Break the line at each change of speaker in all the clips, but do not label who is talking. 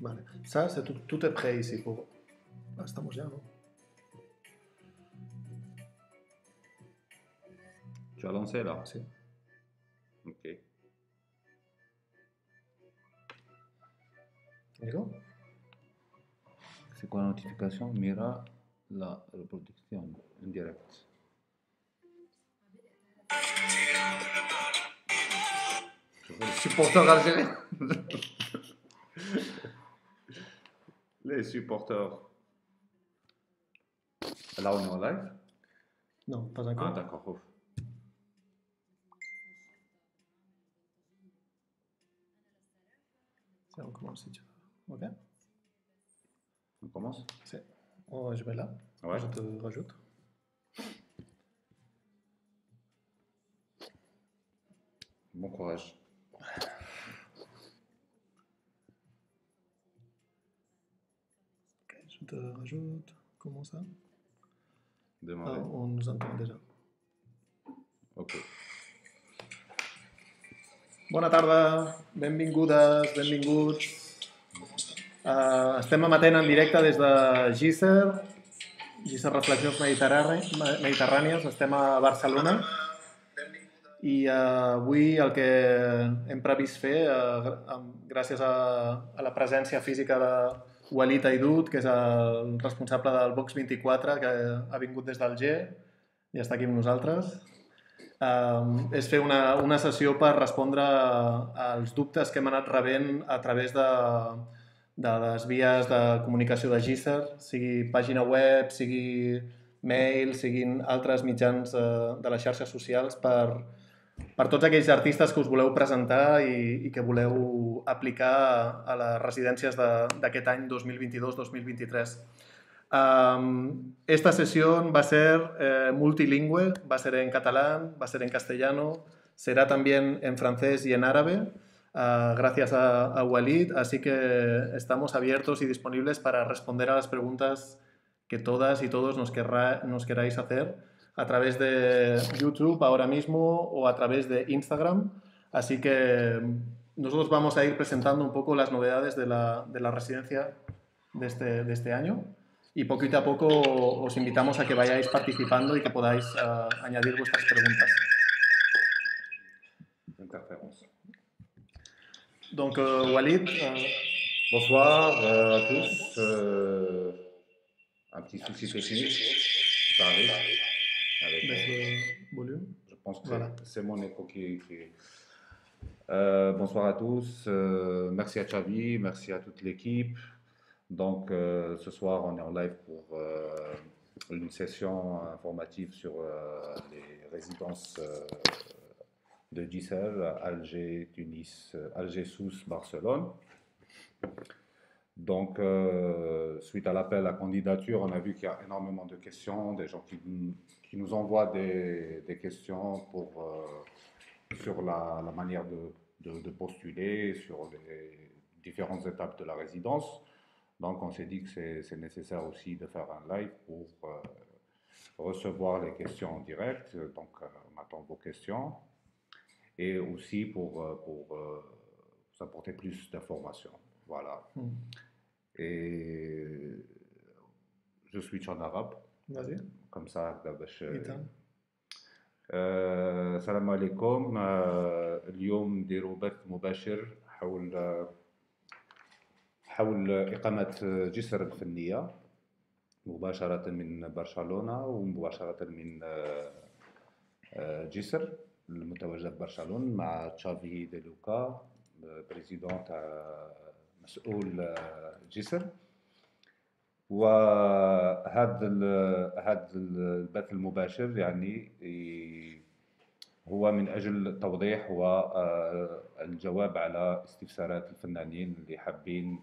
Vale. Ça, c'est tout, tout est prêt ici pour. Ah, estamos ya, ¿no?
Tu as lancé là?
Sí.
Ok. C'est quoi la notification? Mira la reproduction en direct. Supporters algériens Les supporters. Là, on est en live?
Non, pas
Ah,
encore.
d'accord. ouf.
Ça, on commence si tu veux. Ok
On commence?
C'est- oh, Je vais là.
Ouais.
Je te rajoute.
Bon courage.
Te rajoute. Comment ça ah,
Démarrer.
On nous entend déjà.
Ok.
Bona tarda, benvingudes, benvinguts. Uh, estem emetent en directe des de Gisser, Gisser Reflexions Mediterrànies. estem a Barcelona i uh, avui el que hem previst fer, uh, gràcies a, a la presència física de Walid Aidut, que és el responsable del Box 24, que ha vingut des d'Alger i està aquí amb nosaltres, um, és fer una, una sessió per respondre als dubtes que hem anat rebent a través de, de les vies de comunicació de Gisser, sigui pàgina web, sigui mail, siguin altres mitjans uh, de les xarxes socials per, per tots aquells artistes que us voleu presentar i, i que voleu aplicar a les residències d'aquest any 2022-2023. Um, esta sesión va a ser eh, multilingüe, va a ser en catalán, va a ser en castellano, será también en francés y en árabe, ah, gracias a, a Walid, así que estamos abiertos y disponibles para responder a las preguntas que todas y todos nos, querrá- nos queráis hacer a través de YouTube ahora mismo o a través de Instagram. Así que nosotros vamos a ir presentando un poco las novedades de la, de la residencia de este, de este año y poquito a poco os invitamos a que vayáis participando y que podáis ah, añadir vuestras preguntas. Donc, euh, Walid, euh,
Bonsoir euh, à tous. Euh, un petit souci technique. Ça arrive. Avec-
le volume.
Je pense que
Voilà.
c'est- mon écho qui. qui- Euh, bonsoir à tous. Euh, merci à Xavi, merci à toute l'équipe. Donc, euh, ce soir, on est en live pour euh, une session informative sur les résidences de Giselle, Alger, Tunis, Alger, Sousse, Barcelone. Donc, euh, suite à l'appel à candidature, on a vu qu'il y a énormément de questions, des gens qui, qui nous envoient des, des questions pour, euh, sur la, la manière de, de- de postuler, sur les différentes étapes de la résidence. Donc, on s'est dit que c'est nécessaire aussi de faire un live pour euh, recevoir les questions en direct. Donc, euh, on attend vos questions. Et aussi pour, pour vous apporter plus d'informations. Voilà.
Hmm.
Et je switch en arabe,
Vas-y,
كوم سا هكذا باش السلام عليكم اليوم نديرو بث مباشر حول حول إقامة جسر الفنية مباشرة من برشلونة ومباشرة من آه، آه، جسر المتواجد برشلونة مع تشافي دي لوكا آه، بريزيدون مسؤول جسر. وهذا هذا البث المباشر يعني هو من أجل توضيح والجواب على استفسارات الفنانين اللي حابين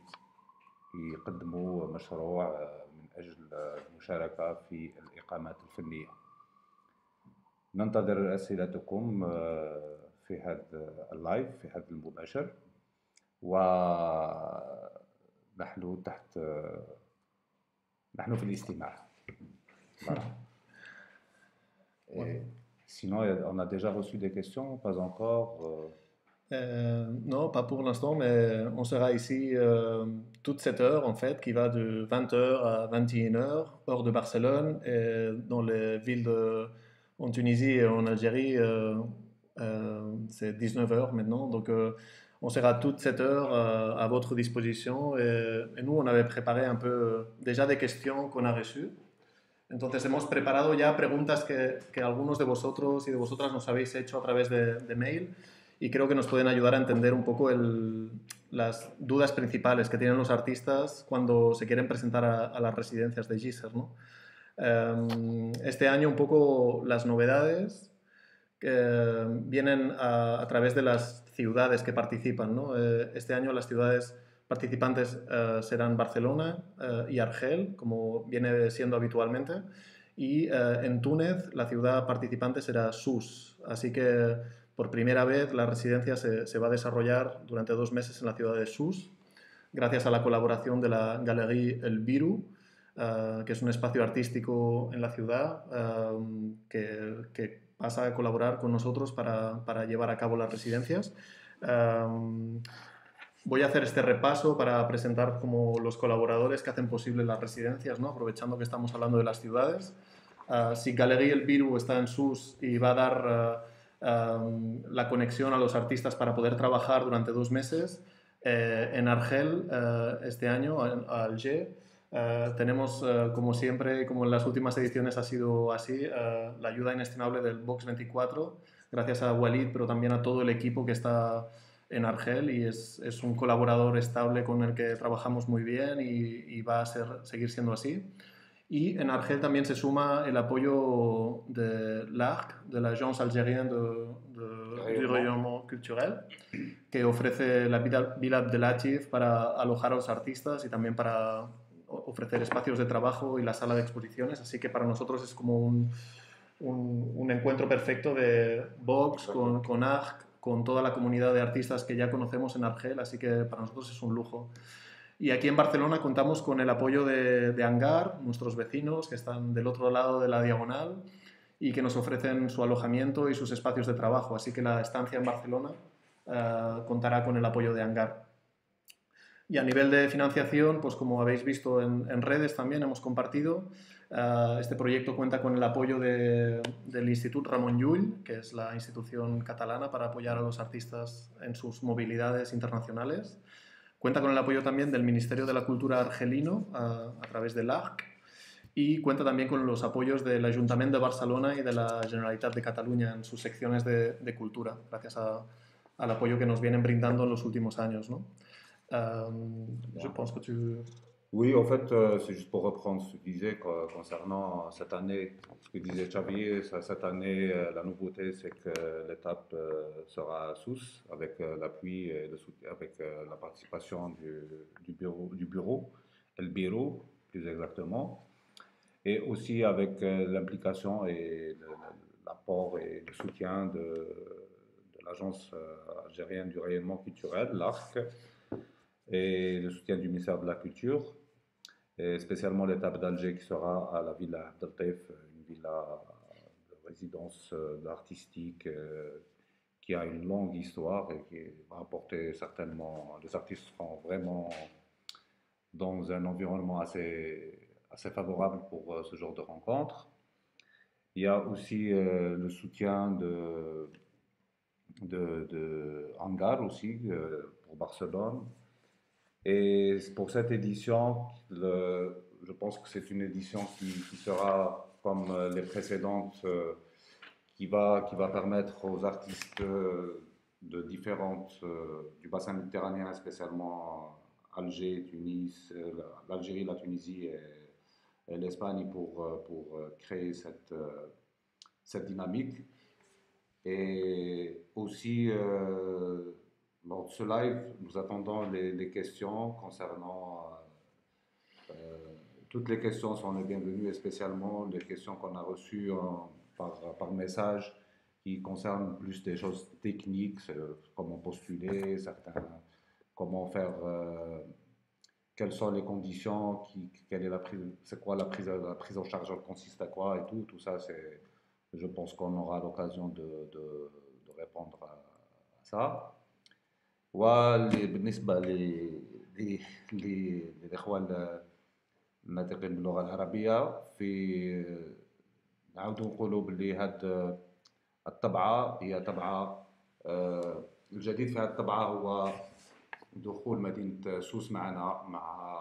يقدموا مشروع آه، من أجل آه، المشاركة في الإقامات الفنية. ننتظر أسئلتكم آه، في هذا اللايف في هذا المباشر ونحن تحت آه، نحن في الاستماع. Voilà. Et sinon, on a déjà reçu des questions, pas encore. euh,
Euh, non, pas pour l'instant, mais on sera ici euh, toute cette heure, en fait, qui va de 20h à 21h, hors de Barcelone, et dans les villes de, en Tunisie et en Algérie, euh, c'est 19h maintenant. Donc, on sera toute cette heure à votre disposition. Et, et, nous, on avait préparé un peu déjà des questions qu'on a reçues. Entonces hemos preparado ya preguntas que, que, algunos de vosotros y de vosotras nos habéis hecho a través de, de mail y creo que nos pueden ayudar a entender un poco el, las dudas principales que tienen los artistas cuando se quieren presentar a, las residencias de Giser. ¿no? Em, este año un poco las novedades que vienen a, a, través de las ciudades que participan. Eh, este año las ciudades participantes eh, serán Barcelona eh, y Argel, como viene siendo habitualmente, y en Túnez la ciudad participante será Sus. Así que por primera vez, la residencia se, va a desarrollar durante dos meses en la ciudad de Sus, gracias a la colaboración de la Galerie El Viru, que es un espacio artístico en la ciudad que, pasa a colaborar con nosotros para, llevar a cabo las residencias. Eh, voy a hacer este repaso para presentar como los colaboradores que hacen posible las residencias, ¿no? aprovechando que estamos hablando de las ciudades. si Galerie El Viru está en Sus y va a dar la conexión a los artistas para poder trabajar durante dos meses. Eh, en Argel, eh, este año, a Alger, eh, tenemos, como siempre, como en las últimas ediciones ha sido así, la ayuda inestimable del Box 24, gracias a Walid, pero también a todo el equipo que está en Argel y es, es un colaborador estable con el que trabajamos muy bien y, y va a ser, seguir siendo así. Y en Argel también se suma el apoyo de l'ARC, de la Agence Algérienne de, de, du Rayonnement Culturel, que ofrece la Villa de Latif para alojar a los artistas y también para ofrecer espacios de trabajo y la sala de exposiciones. Así que para nosotros es como un, un, un encuentro perfecto de Vox con, con ARC, con toda la comunidad de artistas que ya conocemos en Argel, así que para nosotros es un lujo. Y aquí en Barcelona contamos con el apoyo de, de Angar, nuestros vecinos que están del otro lado de la diagonal y que nos ofrecen su alojamiento y sus espacios de trabajo. Así que la estancia en Barcelona uh, contará con el apoyo de Angar. Y a nivel de financiación, pues como habéis visto en, redes también hemos compartido, uh, este proyecto cuenta con el apoyo de, del Institut Ramon Llull, que es la institución catalana para apoyar a los artistas en sus movilidades internacionales. Cuenta con el apoyo también del Ministerio de la Cultura argelino a, a través del ARC y cuenta también con los apoyos del Ayuntamiento de Barcelona y de la Generalitat de Cataluña en sus secciones de, cultura, gracias al apoyo que nos vienen brindando en los últimos años. ¿no? Um, je pense que tu...
Oui, en fait, euh, c'est juste pour reprendre ce que tu disais concernant cette année, ce que disait Xavier, cette année, euh, la nouveauté, c'est que l'étape euh, sera à Sousse, avec l'appui et avec la participation du, bureau, du bureau, le bureau, plus exactement, et aussi avec l'implication et l'apport et le soutien de l'Agence algérienne du rayonnement culturel, l'ARC, et le soutien du ministère de la Culture et spécialement l'étape d'Alger qui sera à la villa d'Altaif, une villa de résidence euh, artistique euh, qui a une longue histoire et qui va apporter certainement, les artistes seront vraiment dans un environnement assez, assez favorable pour euh, ce genre de rencontre. Il y a aussi le soutien de, de, de Hangar aussi pour Barcelone, et pour cette édition, je pense que c'est une édition qui, sera comme les précédentes, euh, qui, va, qui va permettre aux artistes euh, de différentes, euh, du bassin méditerranéen, spécialement Alger, Tunis, l'Algérie, la Tunisie et, l'Espagne pour, pour créer cette, cette dynamique. Et aussi, lors de ce live, nous attendons les, questions concernant. Euh, euh, toutes les questions sont les bienvenues et spécialement les questions qu'on a reçues par, par message qui concernent plus des choses techniques, comment postuler, certains, comment faire, euh, quelles sont les conditions, quelle est la prise, c'est quoi la prise, en charge, elle consiste à quoi et tout, tout ça, je pense qu'on aura l'occasion de, de, répondre à ça. واللي بالنسبة للإخوة الناطقين باللغة العربية في نعاودو نقولوا باللي هاد الطبعة هي طبعة آه، الجديد في هذه الطبعة هو دخول مدينة سوس معنا مع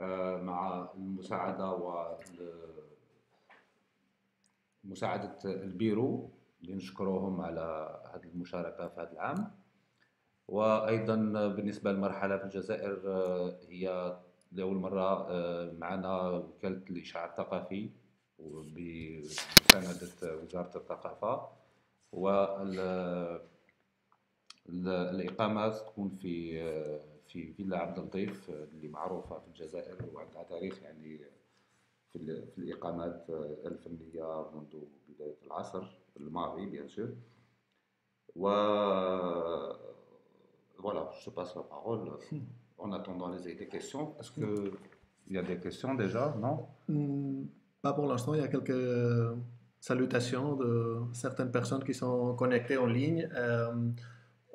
آه، مع المساعدة و مساعدة البيرو اللي نشكروهم على هذه المشاركة في هذا العام. وأيضا بالنسبة للمرحلة في الجزائر آه، هي لأول مرة آه، معنا وكالة الإشعاع الثقافي بمساندة وزارة الثقافة. والإقامة تكون في في فيلا عبد اللطيف اللي معروفة في الجزائر وعندها تاريخ يعني في, في الإقامات الفنية منذ بداية العصر الماضي بيان سور. و je passe la parole en attendant les questions. Est-ce qu'il y a des questions déjà Non?
Hmm, Pas pour l'instant, il y a quelques salutations de certaines personnes qui sont connectées en ligne. Euh,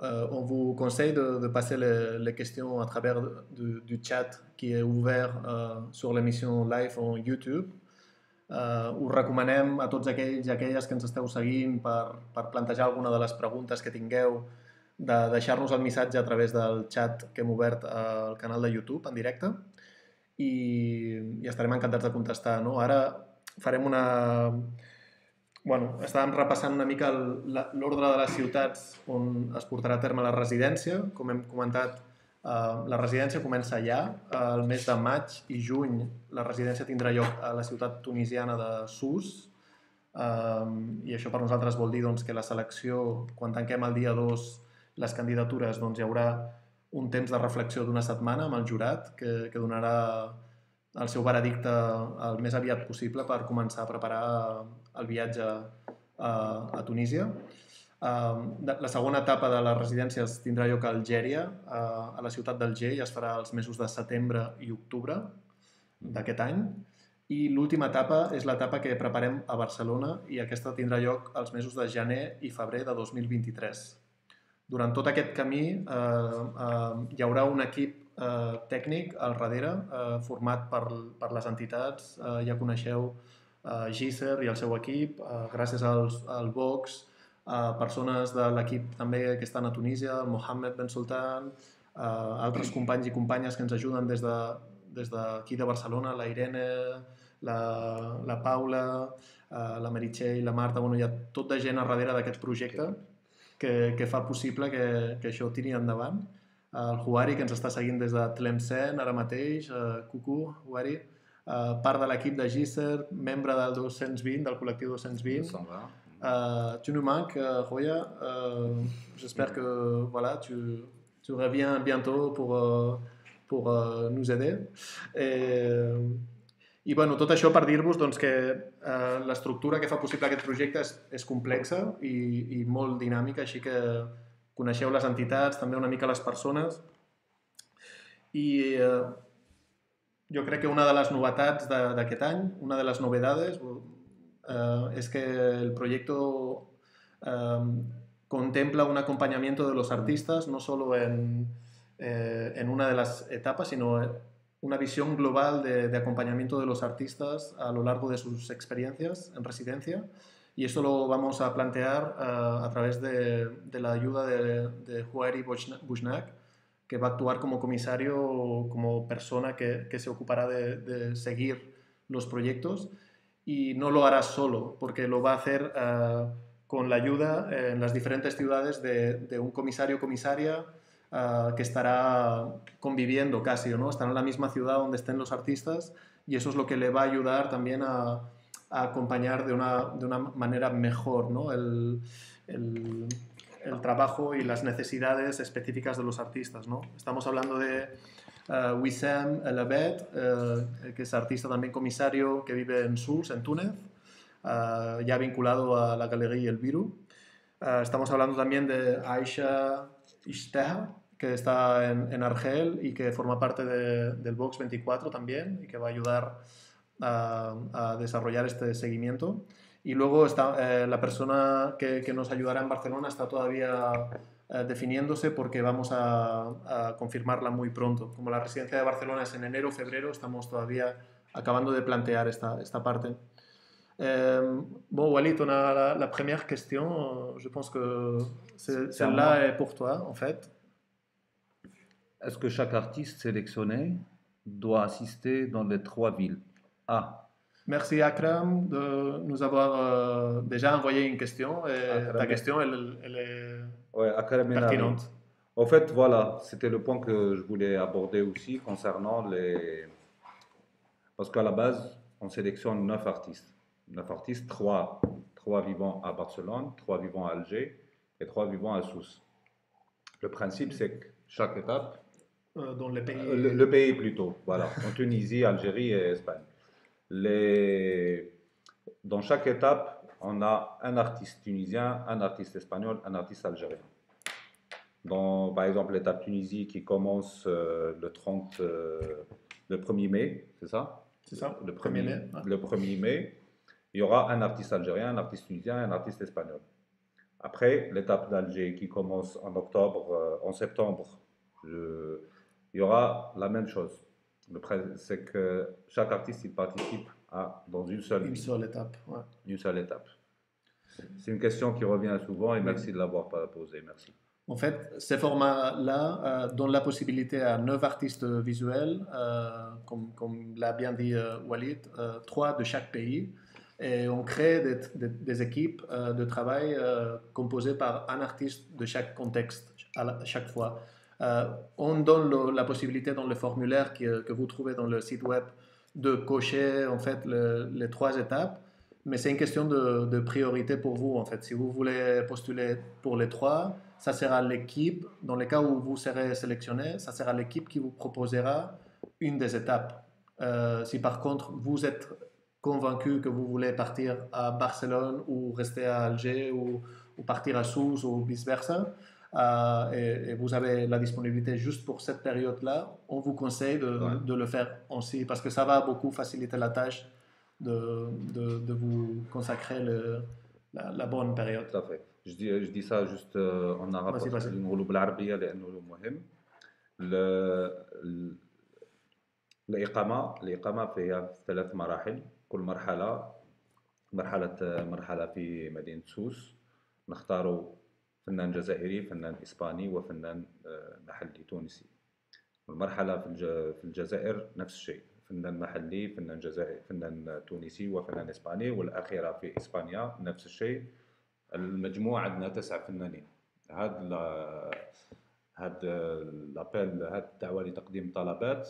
euh, on vous conseille de, passer les, questions à travers du, chat qui est ouvert euh, sur l'émission live en YouTube. Uh, us recomanem a tots aquells i aquelles que ens esteu seguint per, per plantejar alguna de les preguntes que tingueu, de deixar-nos el missatge a través del chat que hem obert al canal de YouTube en directe i, i estarem encantats de contestar. No? Ara farem una... Bueno, estàvem repassant una mica l'ordre de les ciutats on es portarà a terme la residència. Com hem comentat, Uh, la residència comença ja, el mes de maig i juny la residència tindrà lloc a la ciutat tunisiana de Sus uh, i això per nosaltres vol dir doncs, que la selecció, quan tanquem el dia 2 les candidatures, doncs, hi haurà un temps de reflexió d'una setmana amb el jurat que, que donarà el seu veredicte el més aviat possible per començar a preparar el viatge a, a Tunísia. La segona etapa de les residències tindrà lloc a Algèria, a la ciutat d'Alger, i es farà els mesos de setembre i octubre d'aquest any. I l'última etapa és l'etapa que preparem a Barcelona i aquesta tindrà lloc els mesos de gener i febrer de 2023. Durant tot aquest camí eh, eh, hi haurà un equip eh, tècnic al darrere eh, format per, per les entitats. Eh, ja coneixeu eh, Giser i el seu equip, eh, gràcies als, al Vox, a persones de l'equip també que estan a Tunísia, el Mohamed Ben Sultan, uh, altres companys i companyes que ens ajuden des d'aquí de, des de, de Barcelona, la Irene, la, la Paula, uh, la Meritxell, la Marta, bueno, hi ha tot de gent a darrere d'aquest projecte que, que fa possible que, que això tiri endavant. Uh, el Huari, que ens està seguint des de Tlemcen ara mateix, uh, Cucu, Huari, uh, part de l'equip de Gisser, membre del 220, del col·lectiu 220, Euh, tu nous manques, euh, Roya. Euh, j'espère que voilà, tu, tu, reviens bientôt pour, pour nous aider. Et, i bueno, tot això per dir-vos doncs, que eh, l'estructura que fa possible aquest projecte és, és complexa i, i molt dinàmica, així que coneixeu les entitats, també una mica les persones. I eh, jo crec que una de les novetats d'aquest any, una de les novedades, Eh, es que el proyecto em, contempla un acompañamiento de los artistas, no solo en, eh, en, una de las etapas, sino una visión global de, acompañamiento de los artistas a lo largo de sus experiencias en residencia. Y esto lo vamos a plantear eh, a través de, la ayuda de, de Huari que va a actuar como comisario, como persona que, se ocupará de, seguir los proyectos y no lo hará solo, porque lo va a hacer uh, con la ayuda eh, en las diferentes ciudades de, de un comisario o comisaria uh, que estará conviviendo casi, ¿no? Estará en la misma ciudad donde estén los artistas y eso es lo que le va a ayudar también a, acompañar de una, de una, manera mejor ¿no? el, el, trabajo y las necesidades específicas de los artistas. ¿no? Estamos hablando de Uh, Wissam El Abed, uh, que es artista también comisario que vive en Sous, en Túnez, ya vinculado a la Galería El Viru. estamos hablando también de Aisha Ishteha, que está en, en, Argel y que forma parte de, del Box 24 también y que va a ayudar a, a desarrollar este seguimiento. Y luego está la persona que, que, nos ayudará en Barcelona está todavía eh, definiéndose porque vamos a, a, confirmarla muy pronto. Como la residencia de Barcelona es en enero o febrero, estamos todavía acabando de plantear esta, esta parte. Euh, bon, Walid, on a la, la, première question. Je pense que celle-là est pour toi, en fait.
Est-ce que chaque artiste sélectionné doit assister dans les trois villes? A.
Merci Akram de nous avoir euh, déjà envoyé une question. Et Akram. ta question, elle, elle est
ouais, Akram pertinente. En fait, voilà, c'était le point que je voulais aborder aussi concernant les. Parce qu'à la base, on sélectionne neuf artistes. Neuf artistes, trois, trois vivant à Barcelone, trois vivant à Alger et trois vivant à Sousse. Le principe, c'est que chaque étape.
Euh, dans les pays.
Le, le, pays plutôt, voilà. en Tunisie, Algérie et Espagne. Les... Dans chaque étape, on a un artiste tunisien, un artiste espagnol, un artiste algérien. Dans, par exemple, l'étape Tunisie qui commence euh, le 30, euh, le 1er mai, c'est ça?
C'est ça,
le 1er, mai. Ouais. Le 1er mai, il y aura un artiste algérien, un artiste tunisien, un artiste espagnol. Après, l'étape d'Alger qui commence en octobre, euh, en septembre, je, il y aura la même chose. C'est que chaque artiste il participe à, dans une seule,
une seule étape. Ouais.
Une seule étape. C'est une question qui revient souvent et merci de l'avoir posée. Merci.
En fait, ces formats-là euh, donnent la possibilité à neuf artistes visuels, euh, comme, comme l'a bien dit euh, Walid, trois de chaque pays. Et on crée des, des, des équipes de travail composées par un artiste de chaque contexte à, la, à chaque fois. Euh, on donne la possibilité dans le formulaire qui, que vous trouvez dans le site web de cocher en fait le, les trois étapes, mais c'est une question de, de, priorité pour vous en fait. Si vous voulez postuler pour les trois, ça sera l'équipe, dans le cas où vous serez sélectionné, ça sera l'équipe qui vous proposera une des étapes. Euh, si par contre vous êtes convaincu que vous voulez partir à Barcelone ou rester à Alger ou, ou partir à Sousse ou vice-versa, euh, et, et, vous avez la disponibilité juste pour cette période-là, on vous conseille de, ouais. de, le faire aussi parce que ça va beaucoup faciliter la tâche de, de, de vous consacrer le, la, la, bonne période.
Tout à fait. Je dis, je dis ça juste euh, en arabe parce que نقولوا بالعربية لأنه مهم. الإقامة الإقامة فيها ثلاث مراحل كل مرحلة مرحلة مرحلة في مدينة سوس نختاروا فنان جزائري فنان إسباني وفنان محلي تونسي. المرحلة في الجزائر نفس الشيء. فنان محلي فنان جزائري فنان تونسي وفنان إسباني والأخيرة في إسبانيا نفس الشيء. المجموع عندنا تسع فنانين. هذا هاد لابيل هاد الدعوة لتقديم طلبات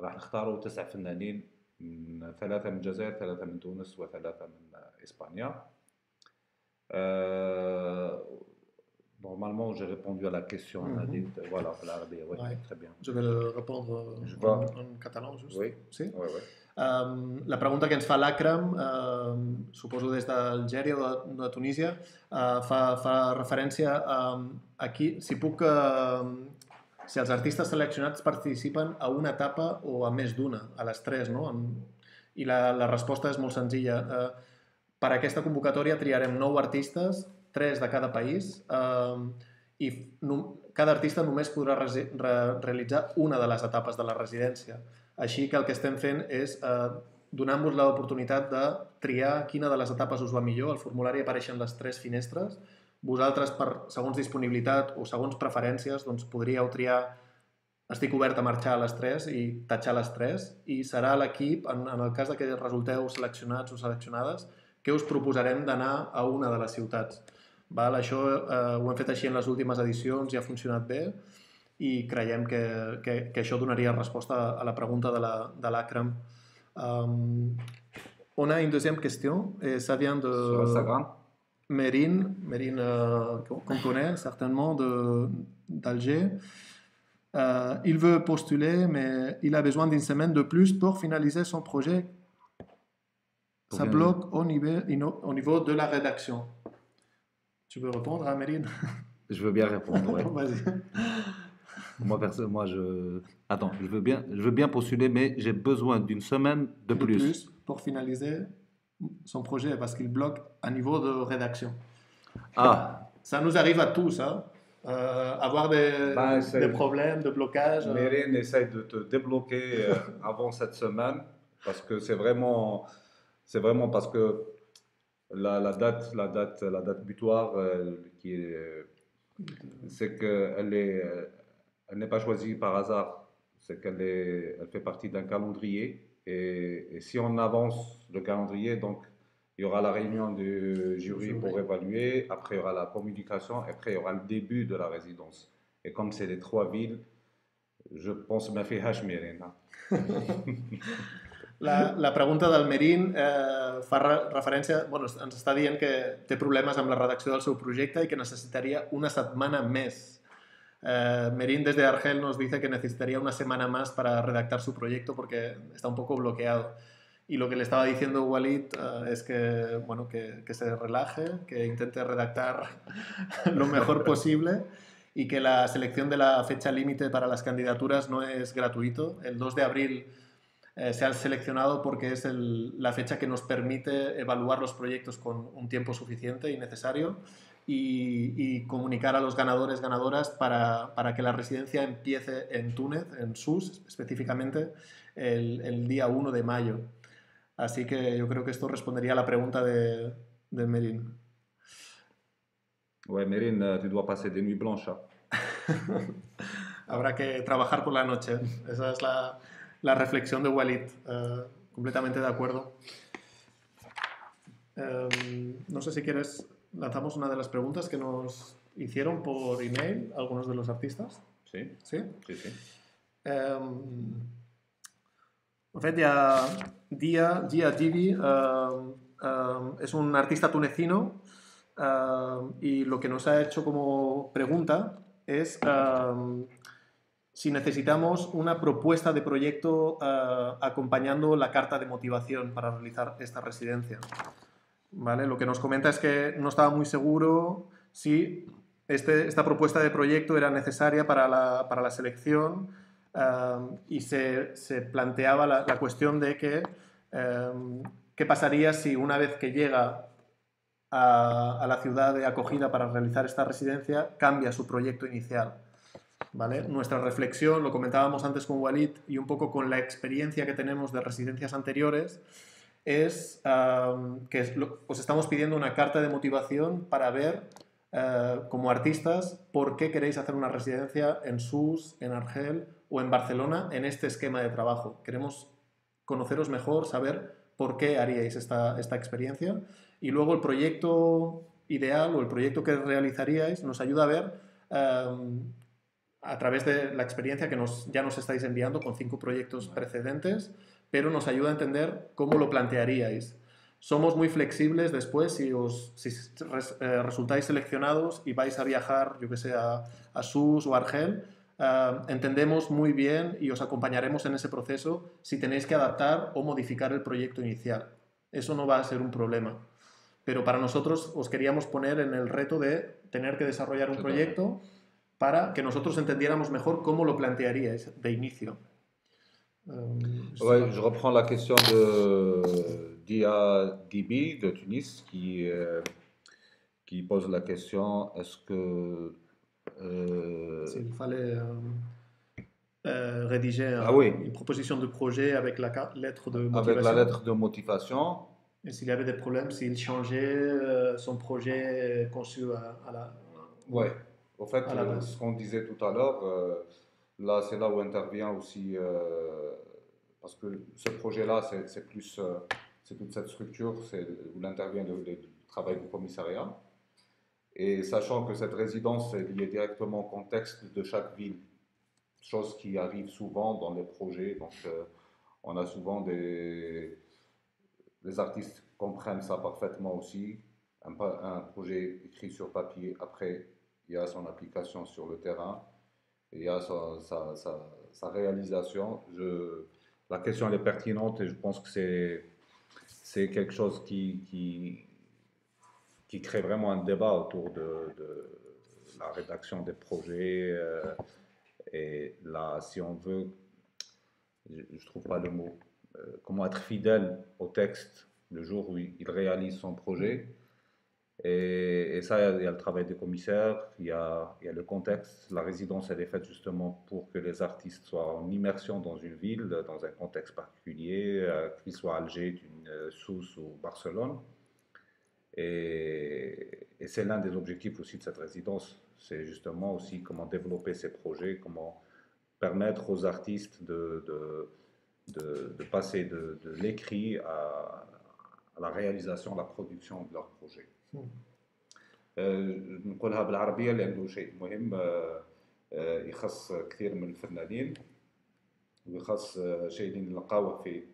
راح نختاروا تسع فنانين من ثلاثة من الجزائر ثلاثة من تونس وثلاثة من إسبانيا. أه Normalement, j'ai répondu à la question. Mm -hmm. Voilà, l'arabe, ouais, ouais. très bien.
Je vais le répondre
Je
en, en, català, just.
Oui.
Sí?
Oui, oui.
Um, la pregunta que ens fa l'Akram, um, suposo des d'Algèria o de, de Tunísia, uh, fa, fa referència a um, aquí, si puc, uh, si els artistes seleccionats participen a una etapa o a més d'una, a les tres, no? En, I la, la resposta és molt senzilla. Uh, per a aquesta convocatòria triarem nou artistes tres de cada país eh, i no, cada artista només podrà re, re, realitzar una de les etapes de la residència. Així que el que estem fent és eh, donar-vos l'oportunitat de triar quina de les etapes us va millor. Al formulari apareixen les tres finestres. Vosaltres, per, segons disponibilitat o segons preferències, doncs podríeu triar estic obert a marxar a les 3 i tatxar les 3 i serà l'equip, en, en el cas que resulteu seleccionats o seleccionades, que us proposarem d'anar a una de les ciutats. Val? Això eh, ho hem fet així en les últimes edicions i ha funcionat bé i creiem que, que, que això donaria resposta a la pregunta de l'Akram. Um, on a une deuxième question et ça vient de Mérine, Mérine euh, qu'on connaît certainement d'Alger. Euh, il veut postuler, mais il a besoin d'une semaine de plus pour finaliser son projet. Ça bloque au niveau, au niveau de la rédaction. Tu veux répondre, Amérine
Je veux bien répondre, ouais.
Vas-y.
Moi, perso, moi, je... Attends, je veux bien, je veux bien postuler, mais j'ai besoin d'une semaine de, de plus. plus.
pour finaliser son projet, parce qu'il bloque à niveau de rédaction.
Ah
Ça nous arrive à tous, hein euh, avoir des,
Ben,
des problèmes, de blocages euh,
Mérine essaye de te débloquer euh, avant cette semaine parce que c'est vraiment, c'est vraiment parce que la, la date, la date, la date butoir euh, qui est, c'est qu'elle est, euh, elle n'est pas choisie par hasard. C'est qu'elle est, elle fait partie d'un calendrier et, et si on avance le calendrier, donc il y aura la réunion du jury pour évaluer. Après il y aura la communication. Après il y aura le début de la résidence. Et comme c'est les trois villes, je pense que ma fille Hashmirina.
La, la pregunta del Merín eh, fa re referència... Bueno, ens està dient que té problemes amb la redacció del seu projecte i que necessitaria una setmana més. Eh, Merín desde Argel nos dice que necesitaría una semana más para redactar su proyecto porque está un poco bloqueado. Y lo que le estaba diciendo Walid eh, es que, bueno, que, que se relaje, que intente redactar lo mejor posible y que la selección de la fecha límite para las candidaturas no es gratuito. El 2 de abril eh, se ha seleccionado porque es el- la fecha que nos permite evaluar los proyectos con un tiempo suficiente y necesario y, y comunicar a los ganadores, ganadoras, para, para que la residencia empiece en Túnez, en SUS específicamente, el, el día 1 de mayo. Así que yo creo que esto respondería a la pregunta de, de Merin.
Ouais, Mérine, euh, tu dois passer des nuits blanches.
Habrá que trabajar por la noche. Esa es la, la reflexión de Walid. Eh, completamente de acuerdo. Eh, no sé si quieres, lanzamos una de las preguntas que nos hicieron por email algunos de los artistas. ¿Sí?
si, si.
Eh, en fait, il y a Dia, eh, eh, es un artista tunecino eh, y lo que nos ha hecho como pregunta es eh, si necesitamos una propuesta de proyecto eh, acompañando la carta de motivación para realizar esta residencia. ¿Vale? Lo que nos comenta es que no estaba muy seguro si este- esta propuesta de proyecto era necesaria para la, para la selección um, y se, se planteaba la, la cuestión de que um, qué pasaría si una vez que llega a la ciudad de acogida para realizar esta residencia cambia su proyecto inicial. ¿Vale? Nuestra reflexión, lo comentábamos antes con Walid y un poco con la experiencia que tenemos de residencias anteriores, es que es lo- os estamos pidiendo una carta de motivación para ver, eh, como artistas, por qué queréis hacer una residencia en SUS, en Argel o en Barcelona en este esquema de trabajo. Queremos conoceros mejor, saber por qué haríais esta, esta experiencia y luego el proyecto ideal o el proyecto que realizaríais nos ayuda a ver um, a través de la experiencia que nos, ya nos estáis enviando con cinco proyectos precedentes, pero nos ayuda a entender cómo lo plantearíais. Somos muy flexibles después si, os, si res- eh, resultáis seleccionados y vais a viajar, yo que sé, a, a SUS o Argel. eh, entendemos muy bien y os acompañaremos en ese proceso si tenéis que adaptar o modificar el proyecto inicial. Eso no va a ser un problema. Pero para nosotros os queríamos poner en el reto de tener que desarrollar un proyecto para que nosotros entendiéramos mejor cómo lo plantearíais de inicio.
Ouais, je reprends la question de Dia Dibi de Tunis qui, euh, qui pose la question est-ce que. euh,
S'il fallait euh, euh, rédiger un-
Ah oui.
une proposition de projet avec la lettre de motivation,
avec la lettre de motivation,
et s'il y avait des problèmes, s'il changeait euh, son projet conçu à, à la...
Ouais, au fait, euh, ce qu'on disait tout à l'heure, euh, là, c'est là où intervient aussi, euh, parce que ce projet-là, c'est plus, c'est toute cette structure, c'est où intervient le, le travail du commissariat. Et sachant que cette résidence est liée directement au contexte de chaque ville, chose qui arrive souvent dans les projets, donc on a souvent des... Les artistes comprennent ça parfaitement aussi. Un projet écrit sur papier, après, il y a son application sur le terrain, il y a sa, sa- sa- sa réalisation. La question est pertinente et je pense que c'est, quelque chose qui, crée vraiment un débat autour de, la rédaction des projets. euh, et là, si on veut, je ne trouve pas le mot, euh, comment être fidèle au texte le jour où il réalise son projet. Et, ça, il y, a le travail des commissaires, il y, a, le contexte. La résidence, elle est faite justement pour que les artistes soient en immersion dans une ville, dans un contexte particulier, euh, qu'il soit Alger, Tunis, Sousse ou Barcelone. Et, c'est l'un des objectifs aussi de cette résidence. C'est justement aussi comment développer ces projets, comment permettre aux artistes de, passer de, l'écrit à, à la réalisation, la production de leurs projets. نقولها بالعربية لأنه شيء مهم يخص كثير من الفنانين ويخص شيء نلقاوه في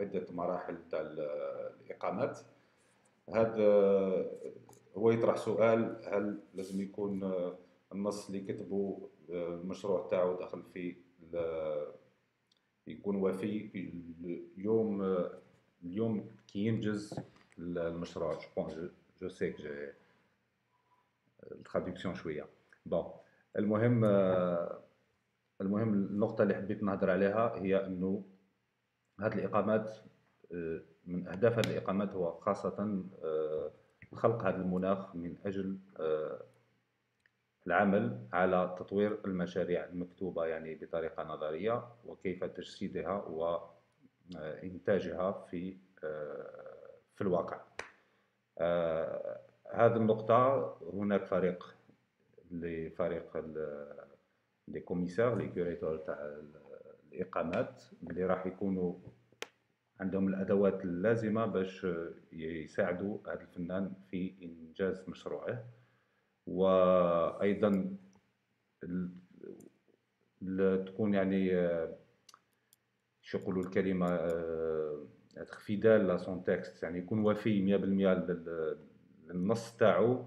عدة مراحل تاع الإقامات. هذا هو يطرح سؤال هل لازم يكون النص اللي كتبه المشروع تاعو داخل في يكون وفي في اليوم اليوم كي ينجز المشروع سي كو جي التراديكسيون شوية بون المهم المهم النقطة اللي حبيت نهضر عليها هي إنه هذه الإقامات من أهداف هذه الإقامات هو خاصة خلق هذا المناخ من أجل العمل على تطوير المشاريع المكتوبة يعني بطريقة نظرية وكيف تجسيدها وإنتاجها في في الواقع. هذه النقطة هناك فريق لفريق لي كوميسار لي كوريتور تاع الإقامات اللي راح يكونوا عندهم الأدوات اللازمة باش يساعدوا هذا الفنان في إنجاز مشروعه. وأيضا تكون يعني شو يقولوا الكلمة فيدال لا سون تكست يعني يكون وفي 100% للنص تاعو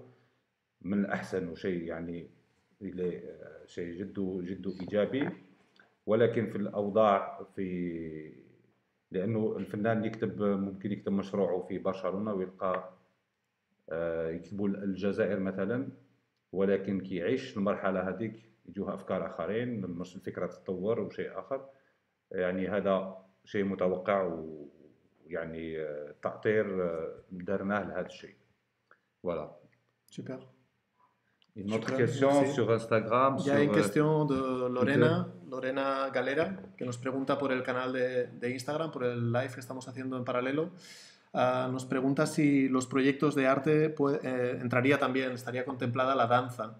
من الأحسن وشيء يعني شيء جد جد إيجابي. ولكن في الأوضاع في لأنه الفنان يكتب ممكن يكتب مشروعه في برشلونة ويلقى يكتبوا الجزائر مثلا ولكن كي يعيش المرحلة هذيك يجوها أفكار آخرين مش الفكرة تتطور وشيء آخر. يعني هذا شيء متوقع ويعني تأطير درناه لهذا الشيء voilà
super
Une autre question sur Instagram.
Il y a une question de Lorena, Lorena Galera, que nos pregunta por el canal de, de Instagram, por el live que estamos haciendo en paralelo. Uh, nos pregunta si los proyectos de arte puede, eh, entraría también, estaría contemplada la danza.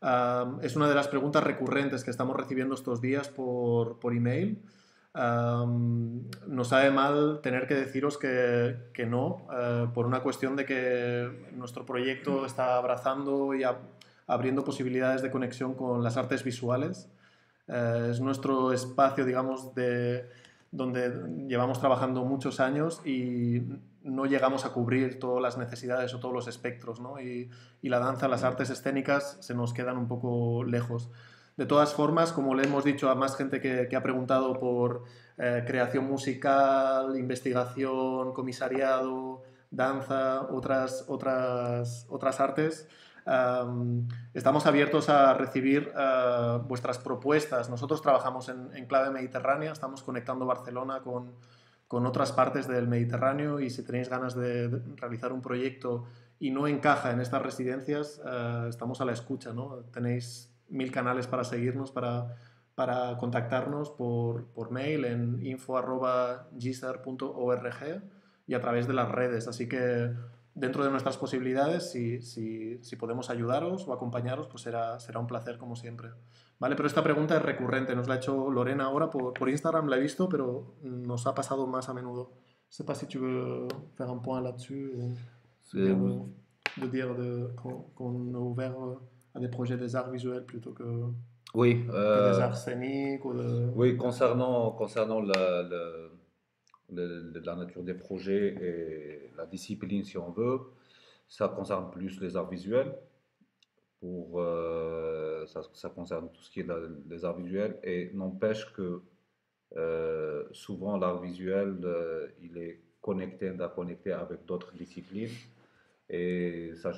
Uh, es una de las preguntas recurrentes que estamos recibiendo estos días por, por email. Um, nos sabe mal tener que deciros que, que no, uh, por una cuestión de que nuestro proyecto está abrazando y abriendo posibilidades de conexión con las artes visuales. es nuestro espacio, digamos, de, donde llevamos trabajando muchos años y no llegamos a cubrir todas las necesidades o todos los espectros, ¿no? y, y, la danza, las artes escénicas se nos quedan un poco lejos. De todas formas, como le hemos dicho a más gente que, ha preguntado por eh, creación musical, investigación, comisariado, danza, otras, otras, otras artes, estamos abiertos a recibir uh, vuestras propuestas. Nosotros trabajamos en, en, clave mediterránea, estamos conectando Barcelona con, con, otras partes del Mediterráneo y si tenéis ganas de, realizar un proyecto y no encaja en estas residencias, uh, estamos a la escucha. ¿no? Tenéis mil canales para seguirnos, para, para contactarnos por, por mail en info.gisar.org y a través de las redes. Así que dentro de nuestras posibilidades, si, si, si, podemos ayudaros o acompañaros, pues será, será un placer como siempre. ¿Vale? Pero esta pregunta es recurrente, nos la ha hecho Lorena ahora por, por Instagram, la he visto, pero nos ha pasado más a menudo. Je sais pas si tu veux faire un point là-dessus, de, de dire qu'on qu ouvert à des projets des arts visuels plutôt que,
oui,
euh, que des arts scéniques. Ou de...
Oui, concernant, concernant la, la la nature des projets et la discipline, si on veut. Ça concerne plus les arts visuels. Pour, euh, ça, ça, concerne tout ce qui est la, les arts visuels et n'empêche que euh, souvent l'art visuel, il est connecté, interconnecté avec d'autres disciplines et ça,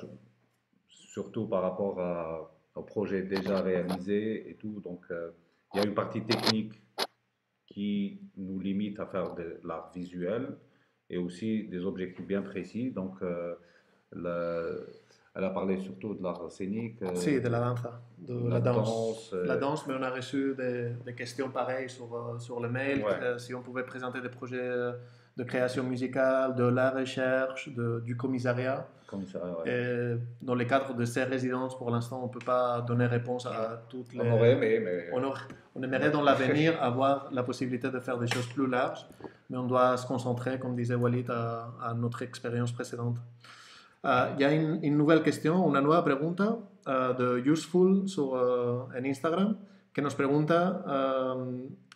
surtout par rapport à, aux projets déjà réalisés et tout. Donc, euh, il y a une partie technique qui nous limite à faire de l'art visuel et aussi des objectifs bien précis. Donc, euh, Le- elle a parlé surtout de l'art scénique. euh,
Si, de la danza, de la, danse.
danse, euh,
La danse, mais on a reçu des, des questions pareilles sur, sur le mail,
Ouais.
si on pouvait présenter des projets de création musicale, de la recherche, de- du commissariat.
Commissariat, ouais.
Et dans les cadres de ces résidences, pour l'instant, on ne peut pas donner réponse à toutes les...
On aurait aimé, mais
On, aurait- on aimerait dans l'avenir avoir la possibilité de faire des choses plus larges, mais on doit se concentrer, comme disait Walid, à, à notre expérience précédente. Ah, Il y a une, une nouvelle question, una nueva pregunta ah, de Useful sur, ah, en Instagram, que nos pregunta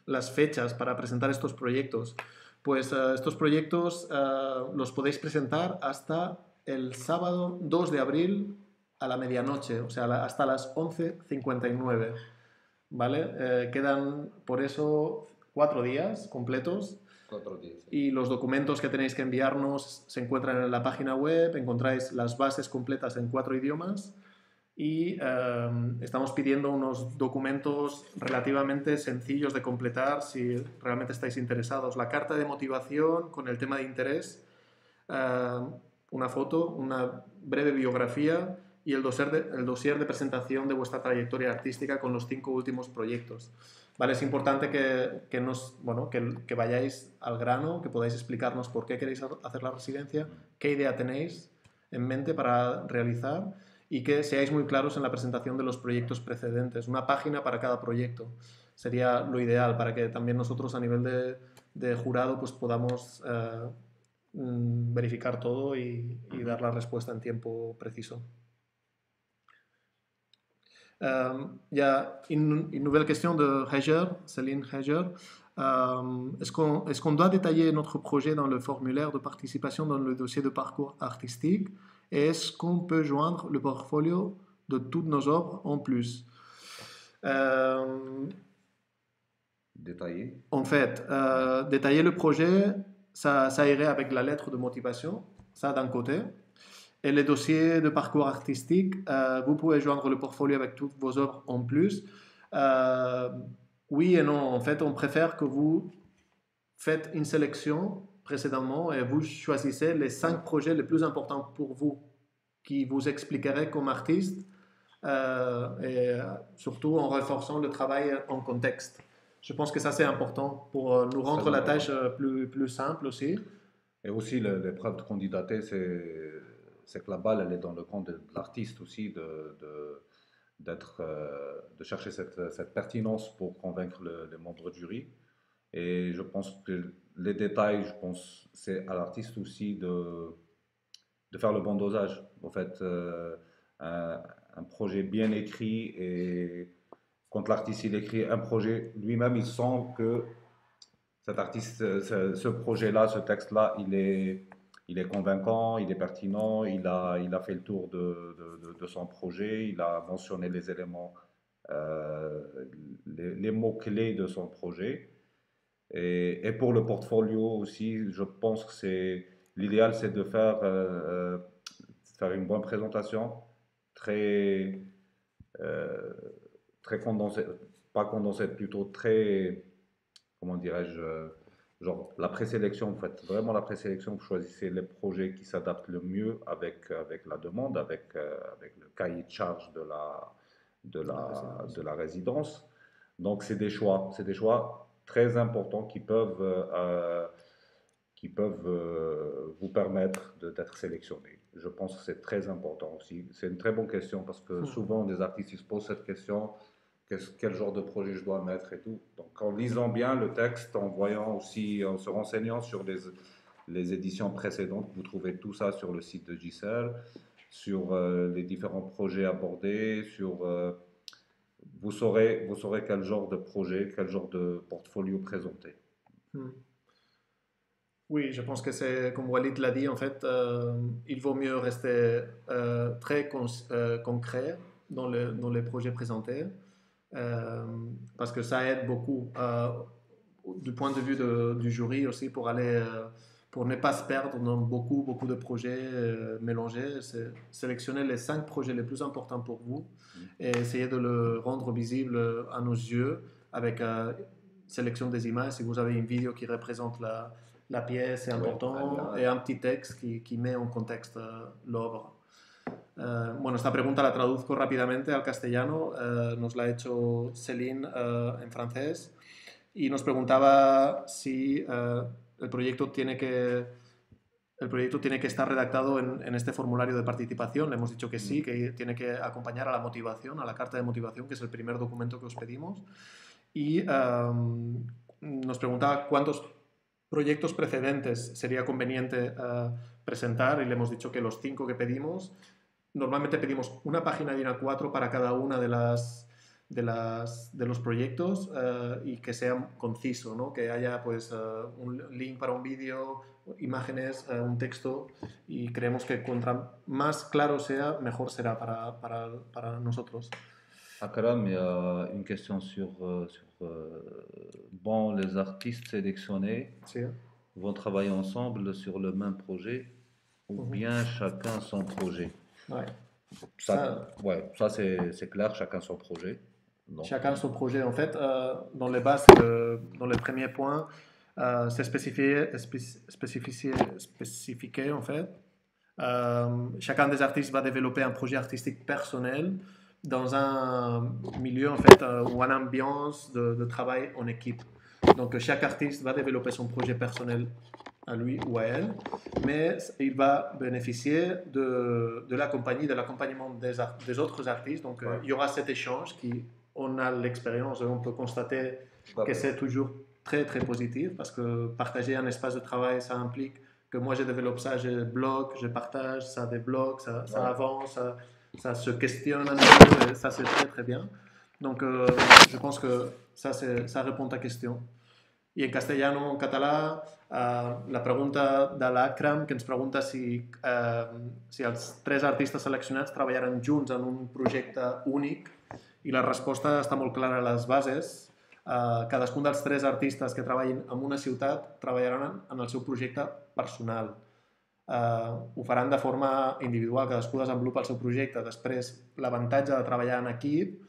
las fechas para presentar estos proyectos. Pues ah, estos proyectos ah, los podéis presentar hasta el sábado 2 de abril a la medianoche, o sea, hasta las 11.59. ¿Vale? Eh, quedan por eso cuatro días completos
Cuatro días.
y los documentos que tenéis que enviarnos se encuentran en la página web, encontráis las bases completas en cuatro idiomas y eh, estamos pidiendo unos documentos relativamente sencillos de completar si realmente estáis interesados. La carta de motivación con el tema de interés, eh, una foto, una breve biografía y el dossier, de, el dossier de presentación de vuestra trayectoria artística con los cinco últimos proyectos. Vale, es importante que, que nos, bueno, que, que vayáis al grano, que podáis explicarnos por qué queréis hacer la residencia, qué idea tenéis en mente para realizar y que seáis muy claros en la presentación de los proyectos precedentes. Una página para cada proyecto sería lo ideal para que también nosotros a nivel de, de jurado pues podamos eh, mm, verificar todo y, y dar la respuesta en tiempo preciso. Euh, Il y a une, une nouvelle question de Heger, Céline Heger. Euh, Est-ce qu'on est doit détailler notre projet dans le formulaire de participation dans le dossier de parcours artistique? Et est-ce qu'on peut joindre le portfolio de toutes nos œuvres en plus? Euh,
Détaillé.
En fait, euh, détailler le projet, ça, irait avec la lettre de motivation, ça d'un côté. Et les dossiers de parcours artistique, euh, vous pouvez joindre le portfolio avec toutes vos œuvres en plus. Euh, oui et non. En fait, on préfère que vous faites une sélection précédemment et vous choisissez les cinq projets les plus importants pour vous, qui vous expliqueraient comme artiste, euh, et surtout en renforçant le travail en contexte. Je pense que ça, c'est important pour euh, nous rendre la tâche euh, plus, plus simple aussi.
Et aussi, l'épreuve de candidater, c'est que la balle, elle est dans le camp de, l'artiste aussi, de, de, euh, de chercher cette, cette pertinence pour convaincre le- les membres du jury. Et je pense que les détails, je pense, c'est à l'artiste aussi de, de faire le bon dosage. En fait, euh, un, un projet bien écrit et quand l'artiste il écrit un projet, lui-même il sent que cet artiste, euh, ce, projet-là, ce texte-là, il est, il est convaincant, il est pertinent, il a, il a fait le tour de, de- son projet, il a mentionné les éléments, euh, les, mots-clés de son projet. Et, et pour le portfolio aussi, je pense que c'est l'idéal, c'est de faire, euh, faire une bonne présentation, très, très condensée, pas condensée, plutôt très, comment dirais-je, euh, genre la présélection, vous faites vraiment la présélection, vous choisissez les projets qui s'adaptent le mieux avec, avec la demande, avec, euh, avec le cahier de charge de la, de la,
résidence.
de la résidence. Donc c'est des choix, c'est des choix très importants qui peuvent, euh, qui peuvent euh, vous permettre d'être sélectionné. Je pense que c'est très important aussi. C'est une très bonne question parce que
Hmm.
souvent les artistes ils se posent cette question quel genre de projet je dois mettre et tout. Donc en lisant bien le texte, en voyant aussi, en se renseignant sur les, les éditions précédentes, vous trouvez tout ça sur le site de Giselle, sur euh, les différents projets abordés, sur... euh, vous, saurez, vous saurez quel genre de projet, quel genre de portfolio présenter.
Hmm. Oui, je pense que c'est, comme Walid l'a dit, en fait, euh, il vaut mieux rester très concret dans, le- dans les projets présentés, euh, parce que ça aide beaucoup euh, du point de vue de- du jury aussi pour aller, euh, pour ne pas se perdre dans beaucoup, beaucoup de projets mélangés. C'est sélectionner les cinq projets les plus importants pour vous et essayer de le rendre visible à nos yeux avec sélection des images. Si vous avez une vidéo qui représente la, la pièce est
Ouais,
important
bien.
et un petit texte qui, qui met en contexte l'œuvre. Eh, bueno, esta pregunta la traduzco rápidamente al castellano. eh, nos la ha hecho Céline eh, en francés y nos preguntaba si el proyecto tiene que el proyecto tiene que estar redactado en, en este formulario de participación. Le hemos dicho que sí, que tiene que acompañar a la motivación, a la carta de motivación, que es el primer documento que os pedimos. Y em, nos preguntaba cuántos proyectos precedentes sería conveniente presentar y le hemos dicho que los cinco que pedimos, normalmente pedimos una página de INA4 para cada una de las de, las, de los proyectos eh, y que sea conciso, ¿no? que haya pues, eh, un link para un vídeo, imágenes, eh, un texto y creemos que contra más claro sea, mejor será para, para, para nosotros.
Akram, il y a une question sur, euh, sur euh, bon, les artistes sélectionnés
Sí.
vont travailler ensemble sur le même projet ou
Mhm.
bien chacun son projet.
Ouais.
Ça, ouais, ça c'est c'est clair, chacun son projet.
Chacun son projet. En fait, euh, dans les bases, le- dans le premier point, euh, c'est spécifié, spéc- spécifié, spécifié, en fait. Euh, chacun des artistes va développer un projet artistique personnel dans un milieu, en fait, euh, ou une ambiance de, de travail en équipe. Donc, chaque artiste va développer son projet personnel à lui ou à elle, mais il va bénéficier de, de la compagnie, de l'accompagnement des, autres artistes. Donc, euh, il y aura cet échange qui, on a l'expérience et on peut constater
bah,
que c'est toujours très très positif parce que partager un espace de travail, ça implique que moi je développe ça, je bloque, je partage, ça débloque, ça, ça
Ouais.
avance, ça, ça se questionne un peu, ça c'est très très bien. Donc euh, je pense que ça, ça répond à ta question. I en castellano, en català, eh, la pregunta de l'Akram, que ens pregunta si, eh, si els tres artistes seleccionats treballaran junts en un projecte únic, i la resposta està molt clara a les bases. Eh, cadascun dels tres artistes que treballin en una ciutat treballaran en el seu projecte personal. Eh, ho faran de forma individual, cadascú desenvolupa el seu projecte. Després, l'avantatge de treballar en equip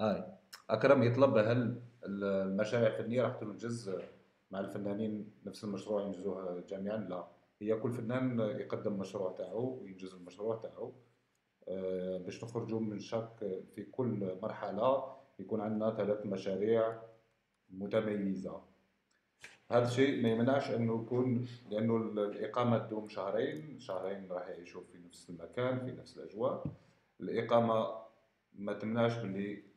آه. أكرم يطلب هل المشاريع الفنية راح تنجز مع الفنانين نفس المشروع ينجزوها جميعا؟ لا. هي كل فنان يقدم مشروع تاعو وينجز المشروع تاعو. آه، باش نخرجوا من شك في كل مرحلة يكون عندنا ثلاث مشاريع متميزة. هذا الشيء ما يمنعش انه يكون لأنه الإقامة تدوم شهرين شهرين راح يعيشوا في نفس المكان في نفس الأجواء. الإقامة ما تمنعش باللي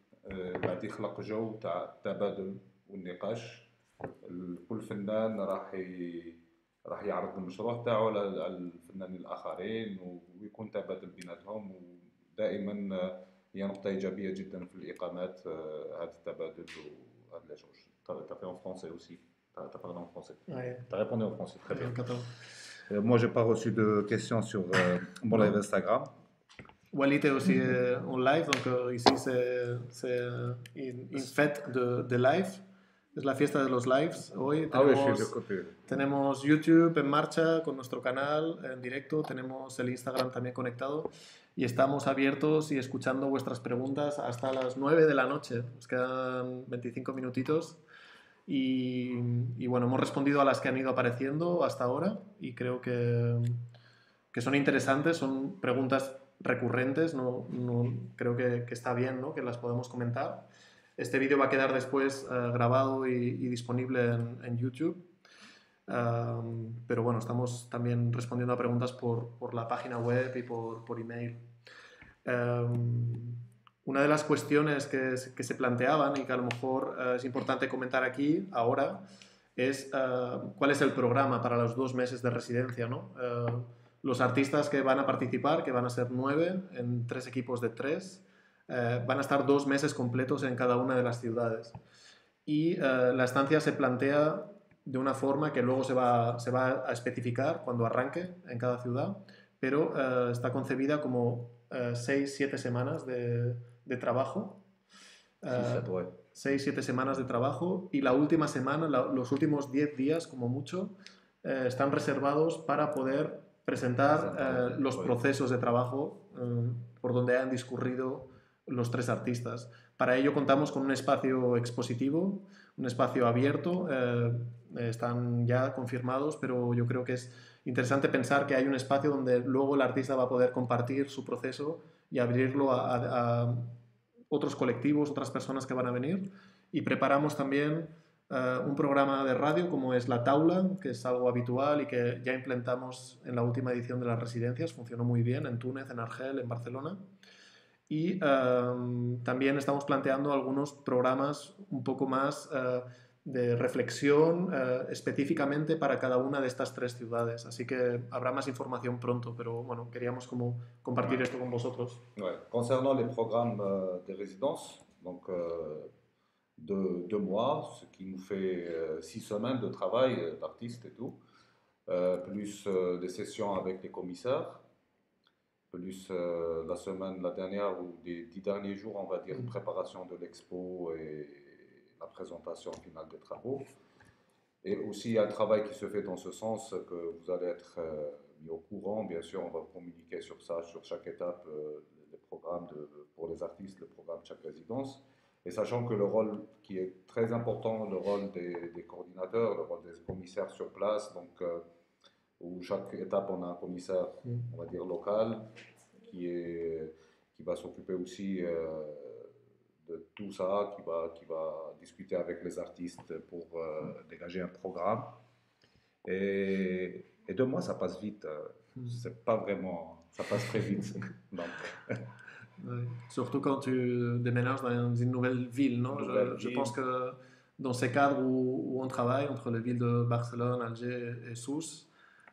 بعد يخلق جو تاع التبادل والنقاش ال- كل فنان راح ي... راح يعرض المشروع تاعو على الفنانين الآخرين ويكون تبادل بيناتهم ودائما آه، هي نقطة إيجابية جدا في الإقامات آه، هذا التبادل وهذا t'as fait en français aussi. T'as parlé en français.
Ouais.
T'as répondu en français, très bien. Euh, moi, j'ai pas reçu de questions sur euh, mon live Instagram.
Walid est aussi euh, en live, donc euh, ici c'est une, fête de, de live. Es la fiesta de los lives. Hoy
Ah
tenemos,
côté.
tenemos YouTube en marcha con nuestro canal en directo, tenemos el Instagram también conectado y estamos abiertos y escuchando vuestras preguntas hasta las 9 de la noche. Nos quedan 25 minutitos y, y bueno, hemos respondido a las que han ido apareciendo hasta ahora y creo que, que son interesantes, son preguntas recurrentes, no, no- creo que, está bien ¿no? que las podemos comentar. Este vídeo va a quedar después eh, grabado y, disponible en, YouTube. Pero bueno, estamos también respondiendo a preguntas por, por la página web y por, por email. Una de las cuestiones que, se- planteaban y que a lo mejor eh, es importante comentar aquí ahora es eh, cuál es el programa para los dos meses de residencia. ¿no? Los artistas que van a participar, que van a ser nueve en tres equipos de tres, eh, van a estar dos meses completos en cada una de las ciudades. Y eh, la estancia se plantea de una forma que luego se va, se va a especificar cuando arranque en cada ciudad, pero eh, está concebida como 6-7 semanas de, de trabajo.
Sí, doit.
6-7 semanas de trabajo y la última semana, la- los últimos 10 días como mucho, están reservados para poder presentar
Presentar,
eh, los
pues.
procesos de trabajo eh, por donde han discurrido los tres artistas. Para ello contamos con un espacio expositivo, un espacio abierto, eh, están ya confirmados, pero yo creo que es interesante pensar que hay un espacio donde luego el artista va a poder compartir su proceso y abrirlo a, a- a otros colectivos, otras personas que van a venir. Y preparamos también eh, un programa de radio como es La Taula, que es algo habitual y que ya implementamos en la última edición de las residencias. Funcionó muy bien en Túnez, en Argel, en Barcelona. Y eh, también estamos planteando algunos programas un poco más eh, de reflexión específicamente para cada una de estas tres ciudades. Así que habrá más información pronto, pero bueno, queríamos como compartir esto con vosotros.
Ouais. Concernant les programmes euh, des résidences, donc euh, de deux mois, ce qui nous fait euh, six semaines de travail euh, d'artistes et tout, euh, plus des sessions avec les commissaires, plus la semaine, la dernière ou des dix derniers jours, on va dire,
Mhm.
préparation de l'expo et la présentation finale des travaux. Et aussi, il y a un travail qui se fait dans ce sens que vous allez être mis au courant. Bien sûr, on va communiquer sur ça, sur chaque étape, les programmes de- pour les artistes, le programme de chaque résidence. Et sachant que le rôle qui est très important, le rôle des, des coordinateurs, le rôle des commissaires sur place, donc euh, où chaque étape on a un commissaire,
Mm.
on va dire local, qui, est, qui va s'occuper aussi euh, de tout ça, qui va, qui va discuter avec les artistes pour euh, dégager un programme. Et, et deux mois, ça passe vite. euh,
Mm.
C'est pas vraiment. Ça passe très vite. Donc,
Ouais. Surtout quand tu déménages dans une nouvelle ville, non? Je-
Nouvelle
je,
ville.
pense que dans ces cadres où, où on travaille, entre les villes de Barcelone, Alger et Sousse,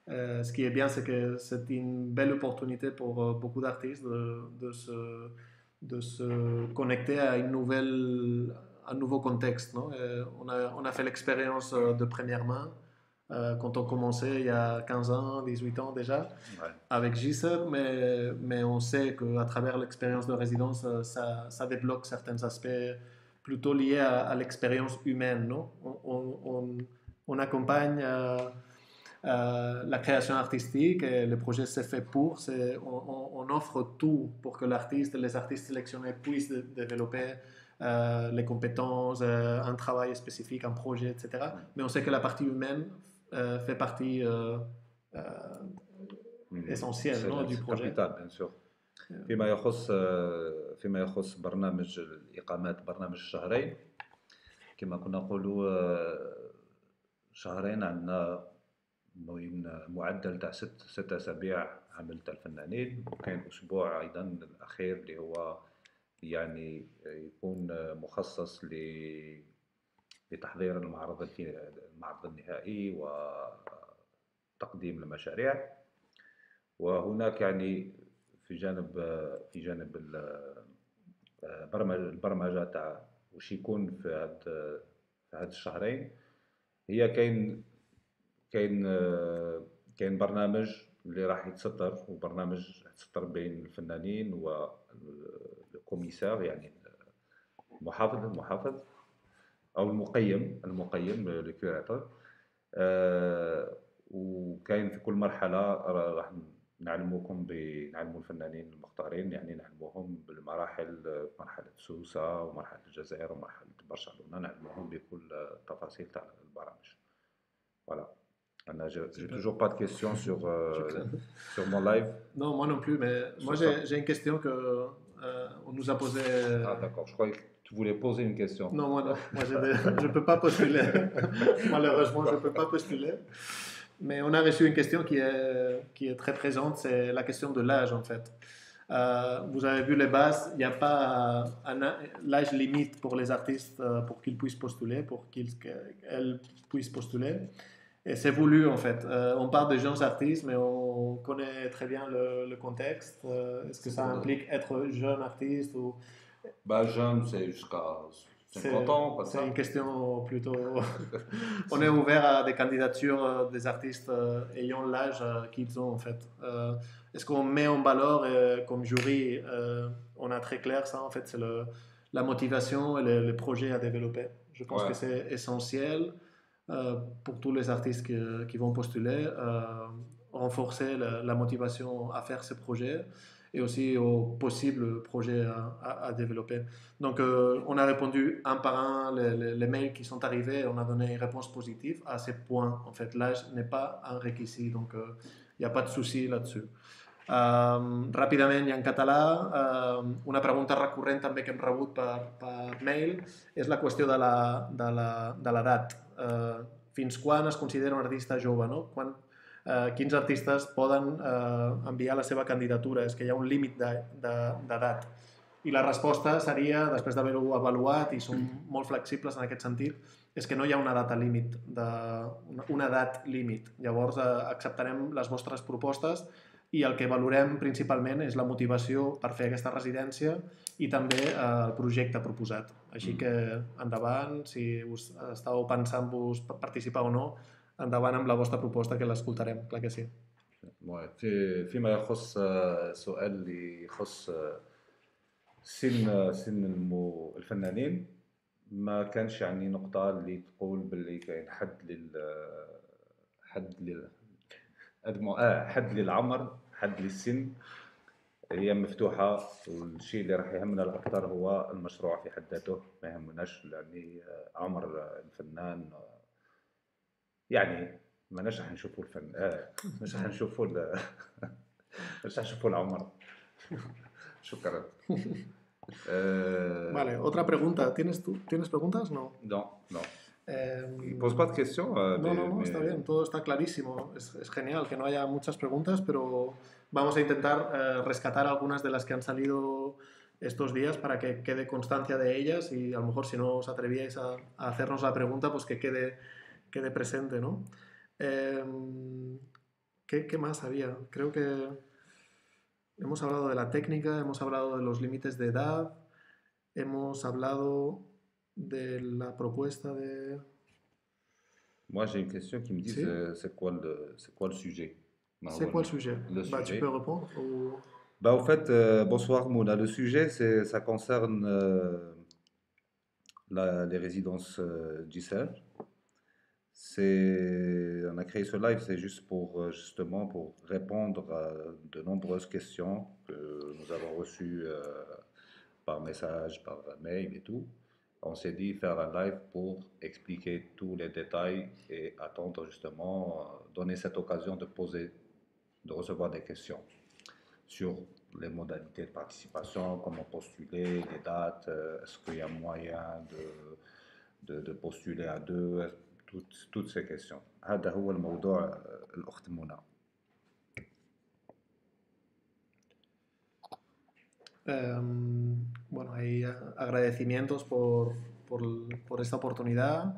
euh, ce qui est bien, c'est que c'est une belle opportunité pour euh, beaucoup d'artistes de, de se, de se connecter à une nouvelle, un nouveau contexte. Non? Et on, a, on a fait l'expérience euh, de première main euh, quand on commençait il y a 15 ans, 18 ans déjà
ouais.
avec Gisser, mais, mais on sait qu'à travers l'expérience de résidence, euh, ça, ça débloque certains aspects plutôt liés à, à l'expérience humaine. Non? On, on- accompagne euh, euh, la création artistique et le projet s'est fait pour. On, on- offre tout pour que l'artiste, les artistes sélectionnés puissent dé- développer euh, les compétences, euh, un travail spécifique, un projet, etc. Mais on sait que la partie humaine fait partie euh, euh, essentiel
C'est
non, du projet.
capital bien sûr. فيما يخص فيما يخص برنامج الإقامات برنامج الشهرين كما كنا نقولوا آه، شهرين عندنا معدل تاع ست ست أسابيع عمل تاع الفنانين وكاين أسبوع أيضا الأخير اللي هو يعني يكون مخصص ل لتحضير المعرض المعرض النهائي وتقديم المشاريع. وهناك يعني في جانب في جانب ال- برمج البرمجة تاع وش يكون في هاد في هاد الشهرين. هي كاين كاين كاين برنامج اللي راح يتسطر وبرنامج يتسطر بين الفنانين والكوميسار يعني المحافظ المحافظ. أو المقيم المقيم الكيوراتور آه، وكاين في كل مرحلة را- راح نعلموكم نعلموا الفنانين المختارين يعني نعلموهم بالمراحل مرحلة سوسة ومرحلة الجزائر ومرحلة برشلونة نعلموهم بكل التفاصيل تاع البرامج. فوالا أنا j'ai toujours pas de questions sur euh,
Super.
sur mon live.
Non, moi non plus, mais moi
Sur
j'ai j'ai une question que euh, on nous a posée.
ah d'accord je croyais que tu voulais poser une question
Non, moi non, moi je ne peux pas postuler. Malheureusement, je ne peux pas postuler. Mais on a reçu une question qui est, qui est très présente, c'est la question de l'âge en fait. Euh, vous avez vu les bases, il n'y a pas l'âge limite pour les artistes euh, pour qu'ils puissent postuler, pour qu'ils qu'elles puissent postuler. Et c'est voulu en fait. Euh, on parle de jeunes artistes, mais on connaît très bien le, le contexte. Euh, Est-ce que ça implique être jeune artiste ou
bah jeune c'est jusqu'à 50 ans,
C'est une question plutôt. On est ouvert à des candidatures euh, des artistes euh, ayant l'âge euh, qu'ils ont en fait. Est-ce qu'on met en valeur comme jury On a très clair ça en fait, c'est le- la motivation et le, le projet à développer. Je pense
Ouais.
que c'est essentiel pour tous les artistes qui, qui vont postuler, renforcer la, la motivation à faire ce projet et aussi aux possibles projets à, développer. Donc, euh, on a répondu un par un les, mails qui sont arrivés, on a donné une réponse positive à ces points. En fait, l'âge n'est pas un réquisit, donc il n'y a pas de souci là-dessus. Um, ràpidament i en català, um, una pregunta recurrent també que hem rebut per, per mail és la qüestió de l'edat. Uh, fins quan es considera un artista jove? No? Uh, quins artistes poden uh, enviar la seva candidatura? És que hi ha un límit de- de- d'edat. I la resposta seria, després d'haver-ho avaluat, i som molt flexibles en aquest sentit, és que no hi ha una data límit, de, una, una edat límit. Llavors eh, acceptarem les vostres propostes i el que valorem principalment és la motivació per fer aquesta residència i també eh, el projecte proposat. Així
Mm.
que endavant, si us estàu pensant-vos pa- participar o no, endavant amb la vostra proposta que l'escoltarem, clar que sí.
في فيما يخص السؤال اللي يخص سن سن الفنانين ما كانش يعني نقطة اللي تقول باللي كاين حد لل حد لل آه حد للعمر حد للسن هي مفتوحة والشيء اللي راح يهمنا الأكثر هو المشروع في حد ذاته ما يهمناش يعني عمر الفنان يعني ما راح نشوفوا الفن اه مش راح نشوفوا ال مش راح نشوفوا العمر شكرا Euh,
Vale, otra pregunta. ¿Tienes, tú, ¿Tienes preguntas? No.
Non, non.
Eh,
Il pose pas de questions. euh,
No,
mais-
no, no,
mais-
está bien, todo está clarísimo. Es, es genial que no haya muchas preguntas, pero vamos a intentar eh, rescatar algunas de las que han salido estos días para que quede constancia de ellas y a lo mejor si no os atrevíais a, a hacernos la pregunta, pues que quede, quede presente, ¿no? Em, ¿qué, qué más había? Creo que hemos hablado de la técnica, hemos hablado de los límites de edad, hemos hablado de la propuesta de...
Moi, j'ai une question qui me dit
Si.
c'est c'est quoi, le- quoi le sujet
C'est quoi le sujet?
Le
Bah, Tu
sujet.
peux répondre ou...
Bah, au fait, euh, bonsoir Mouna. Le sujet, ça concerne euh, la- les résidences euh, Giselle. On a créé ce live, c'est juste pour euh, justement pour répondre à de nombreuses questions que nous avons reçues euh, par message, par mail et tout. On s'est dit faire un live pour expliquer tous les détails et attendre justement, euh, donner cette occasion de poser, de recevoir des questions sur les modalités de participation, comment postuler, les dates, est-ce qu'il y a moyen de, de, postuler à deux, toutes, toutes ces questions. هذا هو الموضوع آه، الأخت منى.
Em, bueno, hay eh, agradecimientos por, por, por esta oportunidad.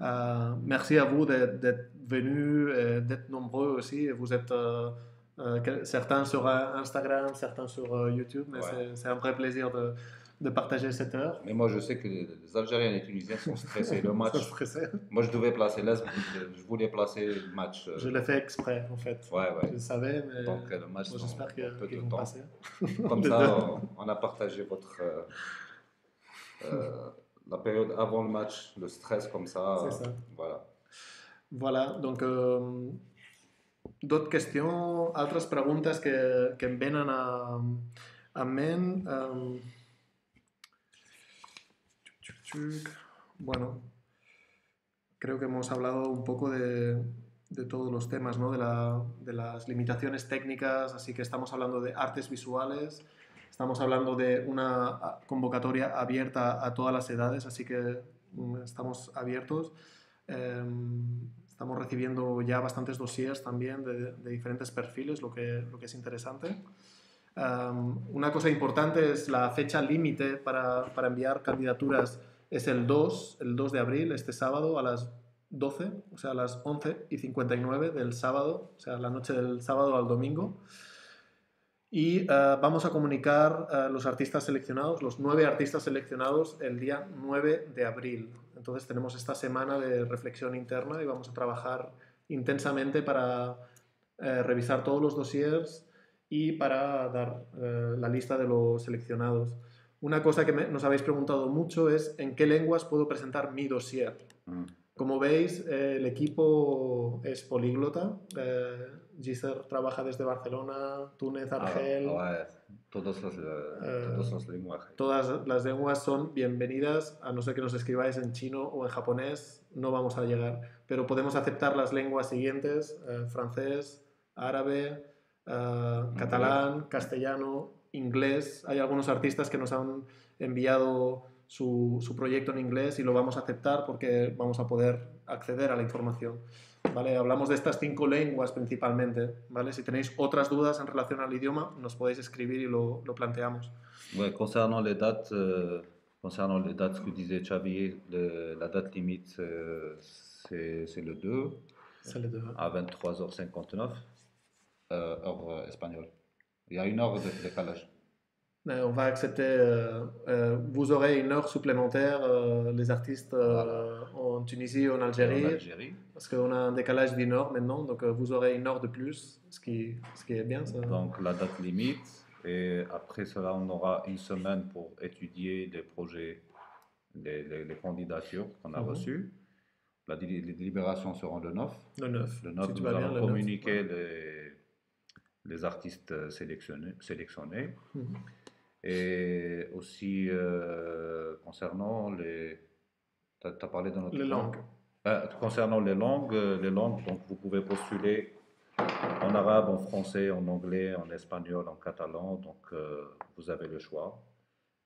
Euh, merci à vous d'être d'être venus, et d'être nombreux aussi. Et Vous êtes euh, euh, quel- certains sur euh, Instagram, certains sur euh, YouTube, mais
Ouais.
c'est- c'est un vrai plaisir de, de partager cette heure.
Mais moi, je sais que les Algériens et les Tunisiens sont stressés. Le match, moi, je devais placer l'Est, je voulais placer le match. euh,
Je l'ai fait exprès, en fait.
Ouais,
Je
ouais.
le savais, mais
Donc, euh, le match,
j'espère que-
peu de temps.
passer.
Comme ça, on, on a partagé votre. euh, euh, la période avant le match, le stress comme ça.
C'est ça.
Voilà.
Voilà, donc d'autres questions, altres preguntes que, que em venen a, a ment. Bueno, creo que hemos hablado un poco de, de todos los temas, ¿no? de, la- de las limitaciones técnicas, así que estamos hablando de artes visuales, estamos hablando de una a- convocatoria abierta a todas las edades, así que mm, estamos abiertos. Em, estamos recibiendo ya bastantes dossiers también de, de diferentes perfiles, lo que, lo que es interesante. Em, una cosa importante es la fecha límite para, para enviar candidaturas es el 2, el 2 de abril, este sábado a las 12, o sea, a las 11 y 59 del sábado, o sea, la noche del sábado al domingo. Y eh, vamos a comunicar a los artistas seleccionados, los nueve artistas seleccionados, el día 9 de abril. Entonces tenemos esta semana de reflexión interna y vamos a trabajar intensamente para eh, revisar todos los dossiers y para dar la lista de los seleccionados. Una cosa que me- nos habéis preguntado mucho es en qué lenguas puedo presentar mi dossier.
Mm.
Como veis, eh, el equipo es políglota. Eh, trabaja desde Barcelona, Túnez,
Ah,
Argel.
ouais, todos los,
Eh,
todos los lenguajes.
Todas las lenguas son bienvenidas, a no ser que nos escribáis en chino o en japonés, no vamos a llegar. Pero podemos aceptar las lenguas siguientes, eh, francés, árabe, eh, catalán, castellano, inglés. Hay algunos artistas que nos han enviado su, su proyecto en inglés y lo vamos a aceptar porque vamos a poder acceder a la información. ¿Vale? Hablamos de estas cinco lenguas principalmente. ¿vale? Si tenéis otras dudas en relación al idioma, nos podéis escribir y lo, lo planteamos.
Ouais, concernant les dates, euh, concernant les dates, que disait Xavier, le- la date limite, euh, c'est le 2
C'est les deux.
à 23h59, euh, heure espagnole. Il y a une heure de décalage.
On va accepter. euh, euh, vous aurez une heure supplémentaire, euh, les artistes en Tunisie en Algérie,
En Algérie.
parce qu'on a un décalage d'une heure maintenant, donc vous aurez une heure de plus, ce qui, ce qui est bien. Ça.
Donc la date limite. Et après cela, on aura une semaine pour étudier les projets, les, les- les candidatures qu'on a
Mhm.
reçues. La les délibérations seront le 9.
Le 9.
Le 9,
si
nous allons
le 9.
communiquer les, les artistes sélectionnés. sélectionnés.
Mhm.
Et aussi euh, concernant les. Tu as, parlé de notre
Les langues.
Euh, concernant les langues, euh, les langues, donc vous pouvez postuler en arabe, en français, en anglais, en espagnol, en catalan, donc euh, vous avez le choix.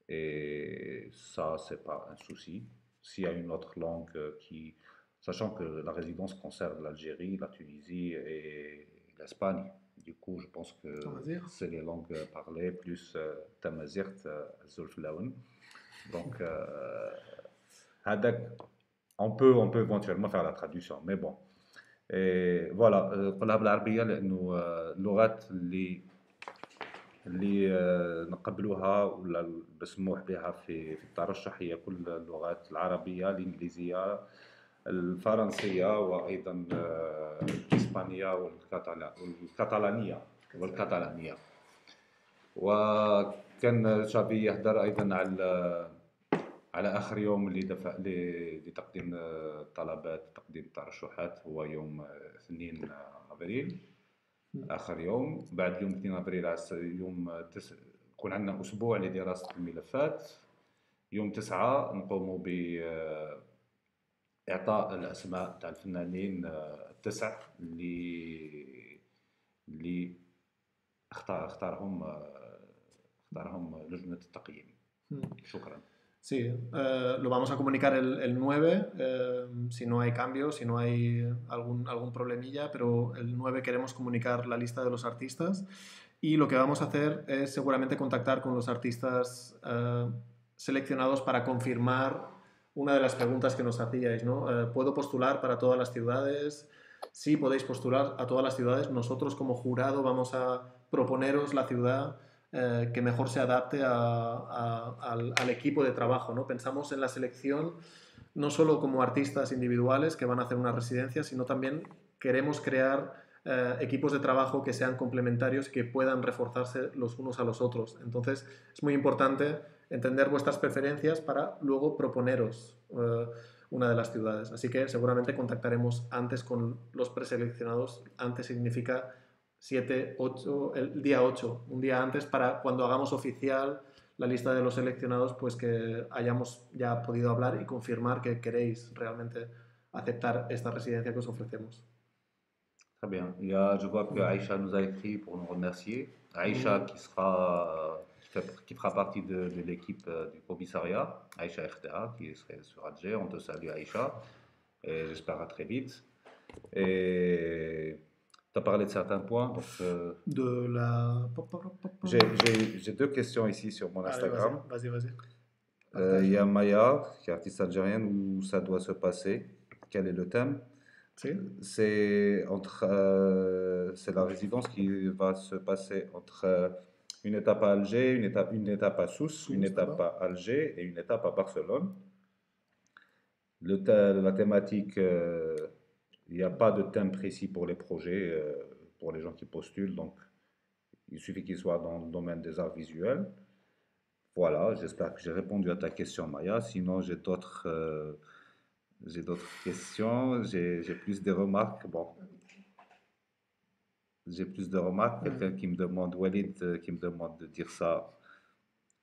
Et ça, c'est pas un souci. S'il y a une autre langue euh, qui. Sachant que la résidence concerne l'Algérie, la Tunisie et l'Espagne. Du coup, je pense que
Tamazight.
c'est les langues parlées plus euh, Tamazirt, euh, Zulflaoun. Donc, euh, هذاك, on peut, on peut éventuellement faire la traduction, mais bon. Et voilà, euh, قولها بالعربية لأنه آه، اللغات اللي اللي آه، نقبلوها ولا مسموح بها في في الترشح هي كل اللغات العربية الإنجليزية الفرنسية وأيضا آه، الإسبانية والكتالانية والكتالانية وكان شافي يهدر أيضا على على آخر يوم اللي دفع ل- لتقديم الطلبات تقديم الترشحات هو يوم آه، 2 أبريل آخر يوم بعد يوم 2 أبريل يوم تس... يكون عندنا أسبوع لدراسة الملفات يوم 9 نقوم ب إعطاء الأسماء تاع الفنانين التسع اللي اللي اختار اختارهم آه، اختارهم لجنة التقييم
Mm.
شكرا
Sí, eh, lo vamos a comunicar el, el 9, eh, si no hay cambios, si no hay algún, algún problemilla, pero el 9 queremos comunicar la lista de los artistas y lo que vamos a hacer es seguramente contactar con los artistas eh, seleccionados para confirmar una de las preguntas que nos hacíais, ¿no? Eh, ¿Puedo postular para todas las ciudades? Sí, podéis postular a todas las ciudades. Nosotros como jurado vamos a proponeros la ciudad eh, que mejor se adapte a- al equipo de trabajo. ¿no? Pensamos en la selección no solo como artistas individuales que van a hacer una residencia, sino también queremos crear eh, equipos de trabajo que sean complementarios y que puedan reforzarse los unos a los otros. Entonces es muy importante entender vuestras preferencias para luego proponeros eh, una de las ciudades. Así que seguramente contactaremos antes con los preseleccionados. Antes significa 7, 8, el día 8, un día antes para cuando hagamos oficial la lista de los seleccionados, pues que hayamos ya podido hablar y confirmar que queréis realmente aceptar esta residencia que os ofrecemos.
Très bien. Il y a, je vois que Aïcha nous a écrit pour nous remercier. Aïcha qui sera qui, fera partie de, de l'équipe euh, du commissariat, Aïcha RTA qui serait sur Alger. On te salue Aïcha et j'espère à très vite. Et tu as parlé de certains points. donc, euh,
De la...
j'ai, deux questions ici sur mon Instagram.
Vas-y, vas-y.
Euh, Il y a Maya, qui est artiste algérienne, où ça doit se passer. Quel est le thème? C'est entre, euh, c'est la résidence qui va se passer entre Une étape à Alger, une étape, une étape à Sousse, une étape à Alger et une étape à Barcelone. Le la thématique, euh, il n'y a pas de thème précis pour les projets, euh, pour les gens qui postulent, donc il suffit qu'ils soient dans le domaine des arts visuels. Voilà, j'espère que j'ai répondu à ta question, Maya. Sinon, j'ai d'autres euh, j'ai d'autres questions, j'ai plus de remarques. Bon, j'ai plus de remarques. Quelqu'un qui me demande, Walid, euh, qui me demande de dire ça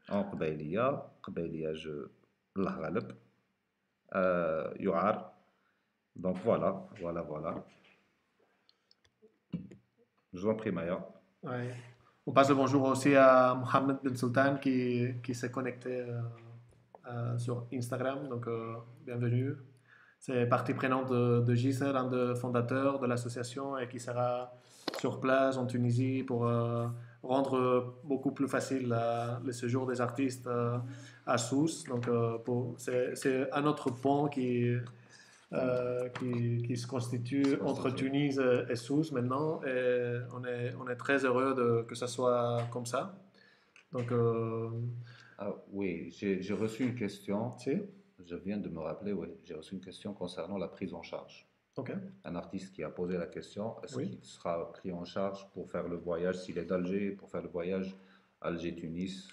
en Qbailiya. Qbailiya, je. Allah ghalib. Euh, Yu'ar. Donc voilà, voilà, voilà. Je vous en prie, Maya.
Ouais. On passe le bonjour aussi à Mohamed Ben Sultan qui, qui s'est connecté euh, euh, sur Instagram. Donc, bienvenue. C'est partie prenante de, de Gisèle, un des fondateurs de l'association et qui sera sur place en Tunisie pour rendre beaucoup plus facile le séjour des artistes à Sousse. Donc, c'est un autre pont qui, euh, qui, qui, se constitue entre Tunis et Sousse maintenant. Et on est, on est très heureux de, que ça soit comme ça. Donc, euh,
ah, oui, j'ai reçu une question.
Si?
Je viens de me rappeler, oui, j'ai reçu une question concernant la prise en charge. Un artiste qui a posé la question est-ce qu'il sera pris en charge pour faire le voyage, s'il est d'Alger, pour faire le voyage Alger-Tunis,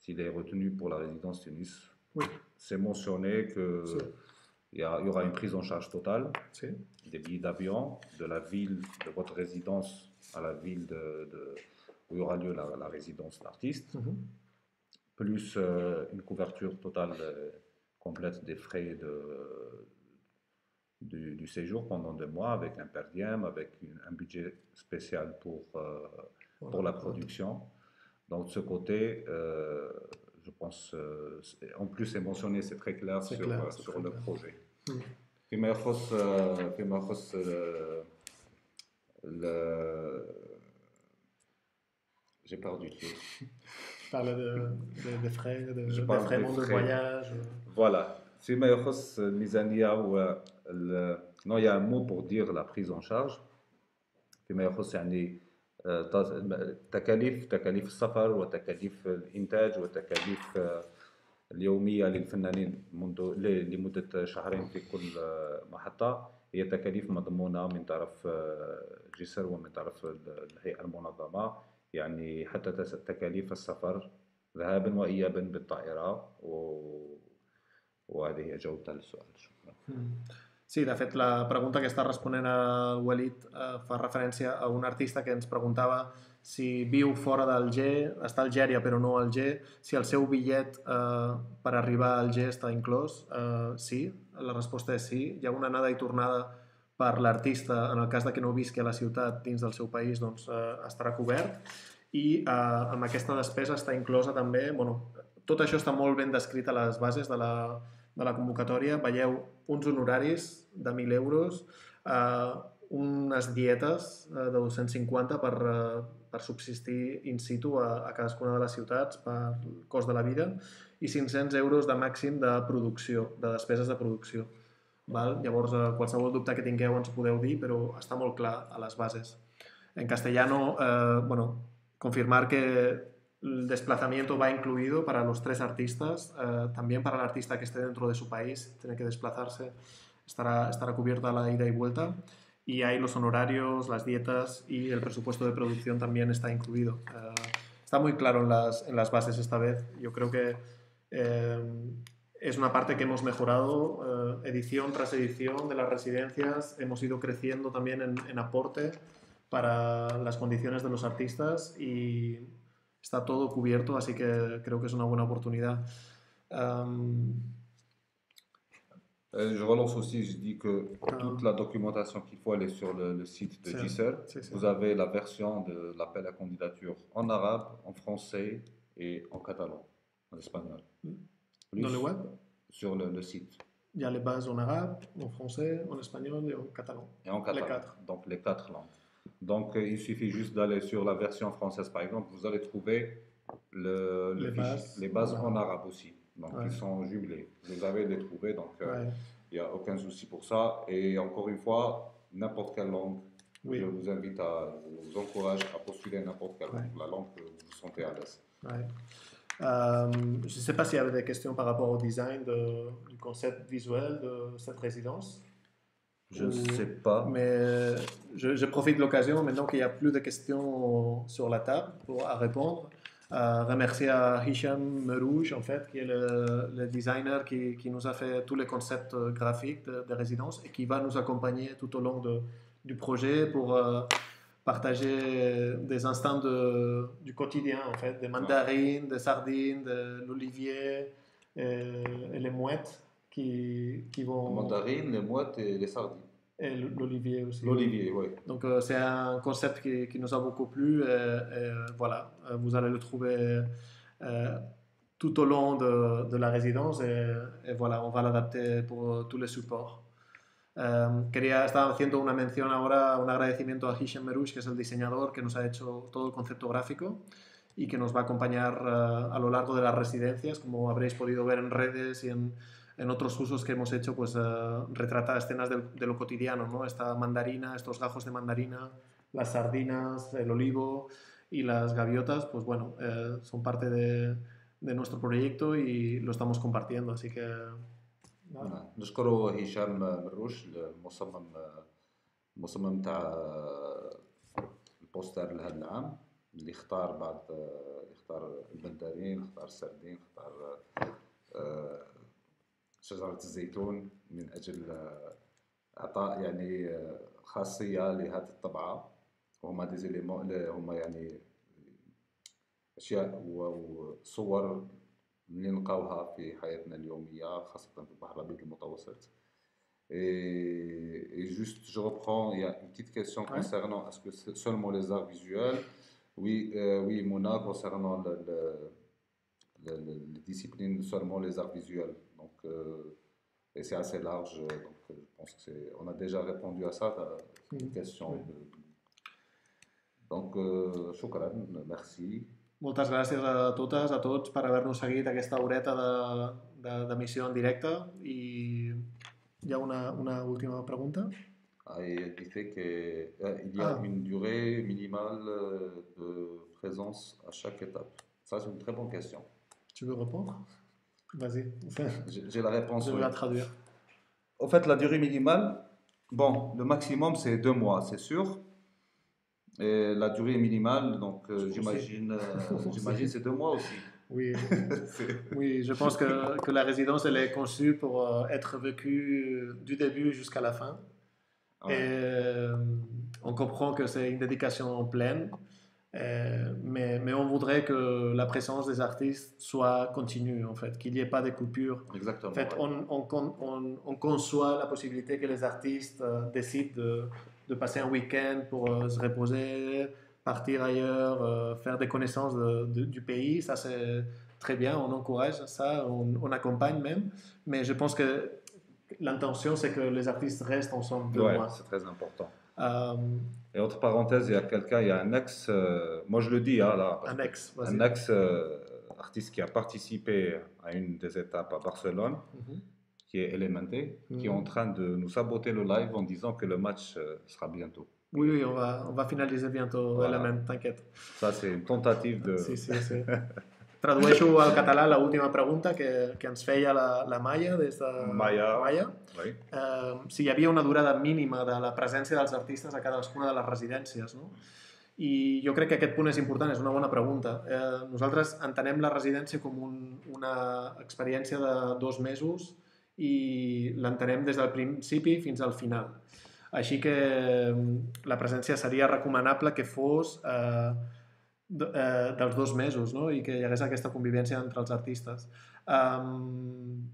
s'il est retenu pour la résidence Tunis?
Oui.
C'est mentionné que. Il y, aura une prise en charge totale
des
billets d'avion de la ville de votre résidence à la ville de, où il y aura lieu la, résidence d'artiste,
mhm.
plus euh, une couverture totale euh, complète des frais de, du, du, séjour pendant deux mois avec un per diem, avec une, un budget spécial pour, euh, voilà. pour la production. Donc de ce côté, euh, je pense, euh, en plus c'est mentionné, c'est très clair sur,
clair,
euh, sur très le
clair.
projet.
Primeros, mmh.
le, le... j'ai perdu tout.
Tu parles de, de, de frais, de, je des frais, des frais, de voyage. Euh.
Voilà. Primeros, euh, Mizania ou الميزانية non il y a un mot pour dire la prise en charge. فيما يخص يعني تكاليف تكاليف السفر وتكاليف الإنتاج وتكاليف اليومية للفنانين منذ لمدة شهرين في كل محطة هي تكاليف مضمونة من طرف جسر ومن طرف الهيئة المنظمة يعني حتى تكاليف السفر ذهابا وإيابا بالطائرة و... وهذه هي جاوبت على السؤال شكرا
Sí, de fet, la pregunta que està responent el Walid eh, fa referència a un artista que ens preguntava si viu fora d'Alger, està a Algèria però no a Alger, si el seu bitllet eh, per arribar a Alger està inclòs. Eh, sí, la resposta és sí. Hi ha una anada i tornada per l'artista, en el cas de que no visqui a la ciutat dins del seu país, doncs eh, estarà cobert. I eh, amb aquesta despesa està inclosa també... Bueno, tot això està molt ben descrit a les bases de la, de la convocatòria. Veieu uns honoraris de 1.000 euros, eh, unes dietes eh, de 250 per, eh, per subsistir in situ a, a cadascuna de les ciutats per cost de la vida i 500 euros de màxim de producció, de despeses de producció. Val? Llavors, eh, qualsevol dubte que tingueu ens podeu dir, però està molt clar a les bases. En castellano, eh, bueno, confirmar que El desplazamiento va incluido para los tres artistas, eh, también para el artista que esté dentro de su país, tiene que desplazarse, estará, estará cubierta la ida y vuelta. Y hay los honorarios, las dietas y el presupuesto de producción también está incluido. Eh, está muy claro en las, en las, bases esta vez. Yo creo que eh, es una parte que hemos mejorado edición tras edición de las residencias. Hemos ido creciendo también en, en aporte para las condiciones de los artistas y está todo cubierto, así que creo que es una buena oportunidad. Um...
Je relance aussi, je dis que ah. toute la documentation qu'il faut, elle est sur le, le site de GISER. Vous avez la version de l'appel à candidature en arabe, en français et en catalan, en espagnol.
Plus Dans le web?
Sur le, le, site.
Il y a les bases en arabe, en français, en espagnol et en catalan.
Et en catalan.
Les quatre.
Donc les quatre langues. Donc, euh, il suffit juste d'aller sur la version française, par exemple, vous allez trouver le,
les, bases.
les, bases. en arabe aussi. Donc, ils sont jumelés. Vous avez les trouver, donc euh, il n'y a aucun souci pour ça. Et encore une fois, n'importe quelle langue
Je vous invite à, je vous encourage à postuler n'importe quelle langue, la langue que vous vous sentez à l'aise.
Euh, je ne sais pas s'il y avait des questions par rapport au design du concept visuel de cette résidence.
Je ne sais pas.
Mais je, profite de l'occasion, maintenant qu'il n'y a plus de questions sur la table pour, à répondre, à remercier à Hicham Merouge, en fait, qui est le, designer qui, qui, nous a fait tous les concepts graphiques de, de, résidence et qui va nous accompagner tout au long de, du projet pour euh, partager des instants de, du quotidien, en fait, des mandarines, des sardines, de l'olivier et, et, les mouettes qui, qui vont...
Les mandarines, les mouettes et les sardines.
Et l'olivier aussi.
L'olivier, oui.
Donc euh, c'est un concept qui, qui, nous a beaucoup plu. Et, voilà, euh, vous allez le trouver tout au long de, de la résidence et, et, voilà, on va l'adapter pour tous les supports. Quería, estaba haciendo una mención ahora, un agradecimiento a Hisham Merouche, que es el diseñador que nos ha hecho todo el concepto gráfico y que nos va a acompañar uh, a lo largo de las residencias, como habréis podido ver en redes y en, en otros usos que hemos hecho, pues uh, retrata escenas de, de, lo cotidiano, ¿no? Esta mandarina, estos gajos de mandarina, las sardinas, el olivo y las gaviotas, pues bueno, eh, son parte de, de nuestro proyecto y lo estamos compartiendo, así que
نشكروا هشام مروش المصمم المصمم تاع البوستر لهذا العام اللي اختار بعد اختار المندرين اختار السردين اختار آه، شجرة الزيتون من أجل إعطاء يعني خاصية لهذه الطبعة وهما دي هما يعني أشياء وصور نلقاوها في حياتنا اليومية خاصة في البحر الأبيض المتوسط Et, et, juste, je reprends, il y a une petite question ouais. concernant est-ce que c'est seulement les arts visuels Oui, euh, oui Mouna, concernant le, le, le, les disciplines, seulement les arts visuels. Donc, euh, et c'est assez large, donc je pense que c'est. On a déjà répondu à ça, la mmh. question. Oui. Donc, euh, shukran, merci.
Moltes gràcies a totes, a tots, per haver-nos seguit aquesta horeta d'emissió de, de en directe. I hi ha una, una última pregunta?
Ah, et dice que euh, il y a ah. une durée minimale de présence à chaque étape. Ça, c'est une très bonne question.
Tu veux répondre? Vas-y.
J'ai la réponse.
Je vais oui. la traduire.
En fait, la durée minimale, bon, le maximum, c'est deux mois, c'est sûr. Et la durée minimale, donc euh, j'imagine, euh, j'imagine c'est deux mois aussi.
Oui, oui je pense que, que, la résidence elle est conçue pour euh, être vécue du début jusqu'à la fin. Ouais. Et on comprend que c'est une dédication pleine, mais, mais, on voudrait que la présence des artistes soit continue, en fait, qu'il n'y ait pas de coupures.
Exactement.
En fait,
ouais.
on, on, on, on, conçoit la possibilité que les artistes décident de de passer un week-end pour euh, se reposer, partir ailleurs, euh, faire des connaissances de, de, du pays. Ça, c'est très bien, on encourage ça, on, accompagne même. Mais je pense que l'intention, c'est que les artistes restent ensemble deux
ouais,
mois.
C'est très important.
Euh,
Et autre parenthèse, il y a quelqu'un, il y a un ex, euh, moi je le dis hein, là,
un ex,
un ex euh, artiste qui a participé à une des étapes à Barcelone. Mm -hmm qui est Elementé, qui est en train de nous saboter le live en disant que le match sera bientôt.
Oui, oui, on va, on va finaliser bientôt voilà. Element, t'inquiète.
Ça, c'est une tentative de...
Sí, sí, sí. Tradueixo al català l'última pregunta que, que ens feia la, la Maia des de
Maia.
Maia.
Oui.
Uh, si hi havia una durada mínima de la presència dels artistes a cadascuna de les residències, no? I jo crec que aquest punt és important, és una bona pregunta. Eh, nosaltres entenem la residència com un, una experiència de dos mesos i l'entenem des del principi fins al final. Així que la presència seria recomanable que fos eh, eh, dels dos mesos no? i que hi hagués aquesta convivència entre els artistes. Um,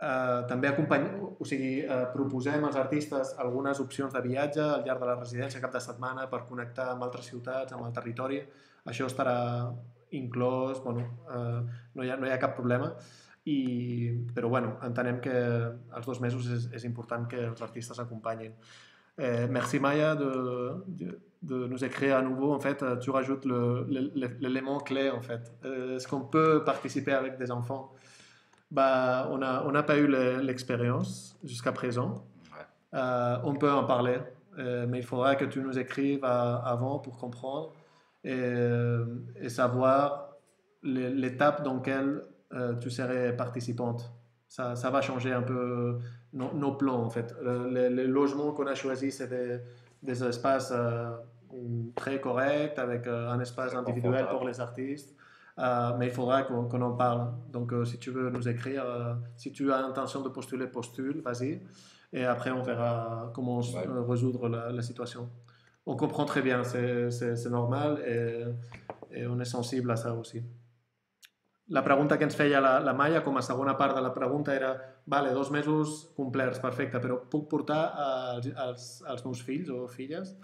eh, també acompany... o sigui, eh, proposem als artistes algunes opcions de viatge al llarg de la residència cap de setmana per connectar amb altres ciutats, amb el territori. Això estarà inclòs, bueno, eh, no, hi ha, no hi ha cap problema. I, però bueno, entenem que els dos mesos és, és important que els artistes acompanyin. Eh, merci Maya de, de, de, nous écrire à nouveau. En fait, tu rajoutes l'élément clé. En fait, euh, est-ce qu'on peut participer avec des enfants? Bah, On n'a on a pas eu l'expérience jusqu'à présent.
Ouais.
Euh, on peut en parler. euh, mais il faudra que tu nous écrives à- avant pour comprendre et, et savoir l'étape dans laquelle euh, tu serais participante. Ça, ça va changer un peu nos, nos plans en fait. Euh, les, les logements qu'on a choisis, c'est des, des espaces euh, très corrects avec euh, un espace individuel pour les artistes. Euh, mais il faudra qu'on en parle. Donc, euh, si tu veux nous écrire, euh, si tu as l'intention de postuler, postule, vas-y. Et après, on verra comment
Ouais.
résoudre la, la situation. On comprend très bien, c'est normal et, et on est sensible a ça aussi. La pregunta que ens feia la, la Maia, com a segona part de la pregunta, era vale, dos mesos complerts, perfecte, però puc portar als, als, als meus fills o filles?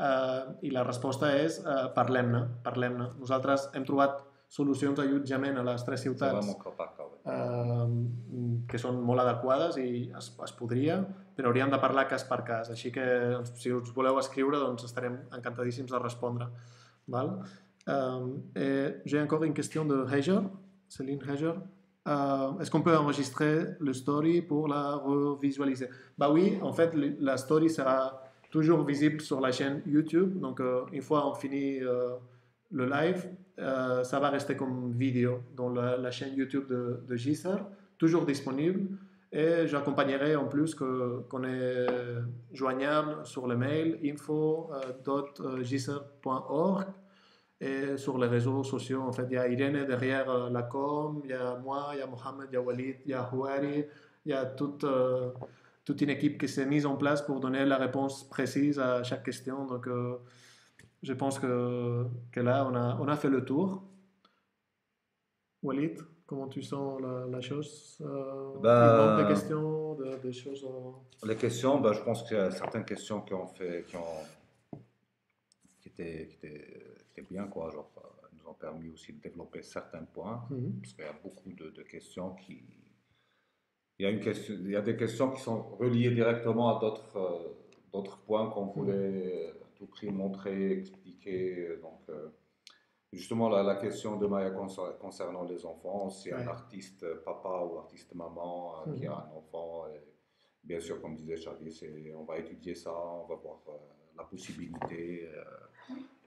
Uh, I la resposta és uh, parlem-ne, parlem-ne. Nosaltres hem trobat solucions d'allotjament a les tres ciutats eh, que són molt adequades i es, es podria, però hauríem de parlar cas per cas. Així que si us voleu escriure, doncs estarem encantadíssims de respondre. Val? Euh, et J'ai encore une question de Heger, Céline Heger. Euh, Est-ce qu'on peut enregistrer le story pour la revisualiser Bah oui, en fait, la story sera toujours visible sur la chaîne YouTube. Donc, euh, une fois on finit euh, le live, euh, ça va rester comme vidéo dans la, chaîne YouTube de, de Gisser, toujours disponible. Et j'accompagnerai en plus qu'on est joignable sur le mail info.gisser.org et sur les réseaux sociaux. En fait, il y a Irène derrière la com, il y a moi, il y a Mohamed, il y a Walid, il y a Houari, il y a toute, toute une équipe qui s'est mise en place pour donner la réponse précise à chaque question. Donc, euh, je pense que, que là, on a, on a fait le tour. Walid, comment tu sens la, la chose euh, manque des questions, de- des choses.
Les questions, ben, je pense qu'il y a certaines questions qui ont fait, qui ont, qui étaient, qui étaient, qui étaient bien, quoi. Genre, euh, nous ont permis aussi de développer certains points,
mhm.
parce qu'il y a beaucoup de, de questions qui, il y a une question, il y a des questions qui sont reliées directement à d'autres, euh, d'autres points qu'on voulait à tout prix montrer, expliquer. Donc, euh, justement, la, la question de Maya concer- concernant les enfants, si un artiste euh, papa ou artiste maman euh, qui a un enfant, et bien sûr, comme disait Charlie, c'est- on va étudier ça, on va voir euh, la possibilité. euh,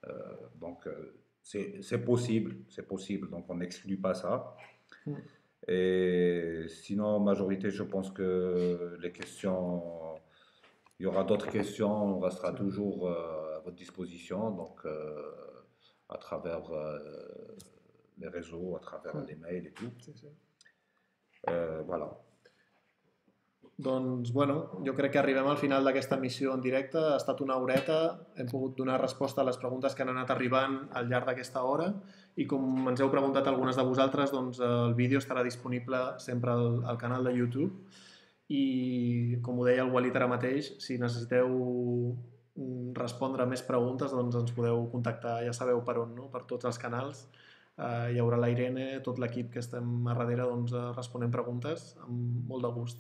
euh, donc, euh, c'est c'est possible, c'est possible, donc on n'exclut pas ça.
Mm.
Et sinon, majorité, je pense que les questions, il y aura d'autres questions, on restera toujours euh, à votre disposition, donc euh, à travers euh, les réseaux, à travers les mails et tout. Euh, voilà.
Doncs, bueno, jo crec que arribem al final d'aquesta missió en directe. Ha estat una horeta, hem pogut donar resposta a les preguntes que han anat arribant al llarg d'aquesta hora i com ens heu preguntat algunes de vosaltres, doncs el vídeo estarà disponible sempre al, al canal de YouTube i, com ho deia el Walid ara mateix, si necessiteu mm, respondre més preguntes, doncs ens podeu contactar, ja sabeu per on, no? per tots els canals. Uh, hi haurà la Irene, tot l'equip que estem a darrere doncs, eh, responent preguntes amb molt de gust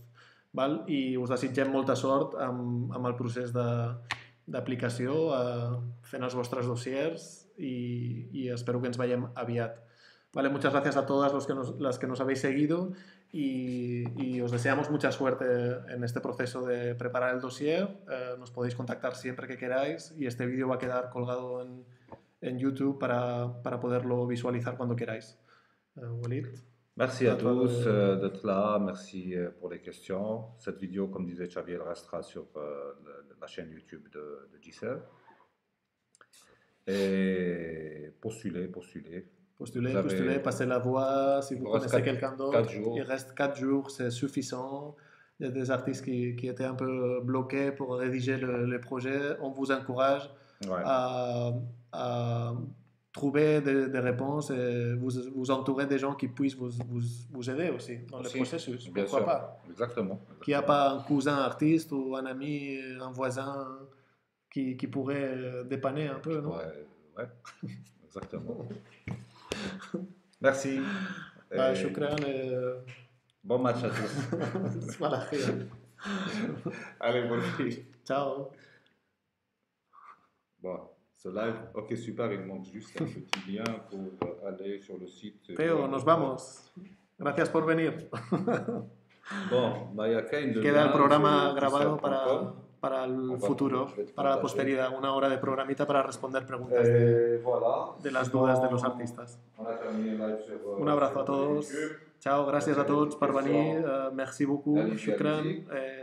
val? i us desitgem molta sort amb, amb el procés d'aplicació, eh, fent els vostres dossiers i, y espero que ens veiem aviat. Vale, muchas gracias a todas los que nos, las que nos habéis seguido y, y os deseamos mucha suerte en este proceso de preparar el dossier. Eh, nos podéis contactar siempre que queráis y este vídeo va a quedar colgado en, en YouTube para, para poderlo visualizar cuando queráis. Eh, Walid.
Merci à tous euh, d'être là, merci euh, pour les questions. Cette vidéo, comme disait Xavier, elle restera sur euh, le- la chaîne YouTube de, de. Et postulez, postulez.
Postulez,
avez-
postulez, passez la voix. Si vous connaissez quelqu'un d'autre, il reste 4 jours, c'est suffisant. Il y a des artistes qui, qui étaient un peu bloqués pour rédiger le, les projets. On vous encourage
Ouais.
à, à trouver des, des réponses et vous, vous entourer des gens qui puissent vous, vous, vous aider aussi dans
Aussi,
le processus.
Bien
Pourquoi
sûr.
pas?
Exactement.
Qui n'a pas un cousin artiste ou un ami, un voisin qui, qui pourrait dépanner un peu, non?
Ouais, ouais. Exactement. Merci.
Ah,
Et
shukran et-
bon match à tous.
voilà.
Allez, bonne nuit.
Ciao.
Bon, ce live, ok, super, il manque juste un petit lien pour aller sur le site.
Feo, nos vamos. Gracias por venir.
Bon, bah, il y a quand même le
Queda el programa
sur
grabado para, para el futuro, para la posteridad, una hora de programita para responder preguntas de, de las dudas de los artistas.
Euh,
Un abrazo a todos. Ciao, gràcies a tots per venir. merci beaucoup, shukran. Eh,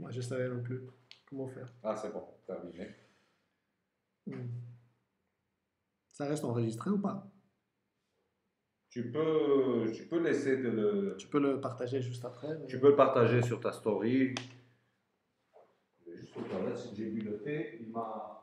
Moi, je savais non plus comment faire.
ah c'est bon terminé
Hmm. Ça reste enregistré ou pas?
Tu peux tu peux laisser de le
Tu peux le partager juste après. mais-
Tu peux le partager sur ta story.
Juste au toilette, j'ai bu le thé, il m'a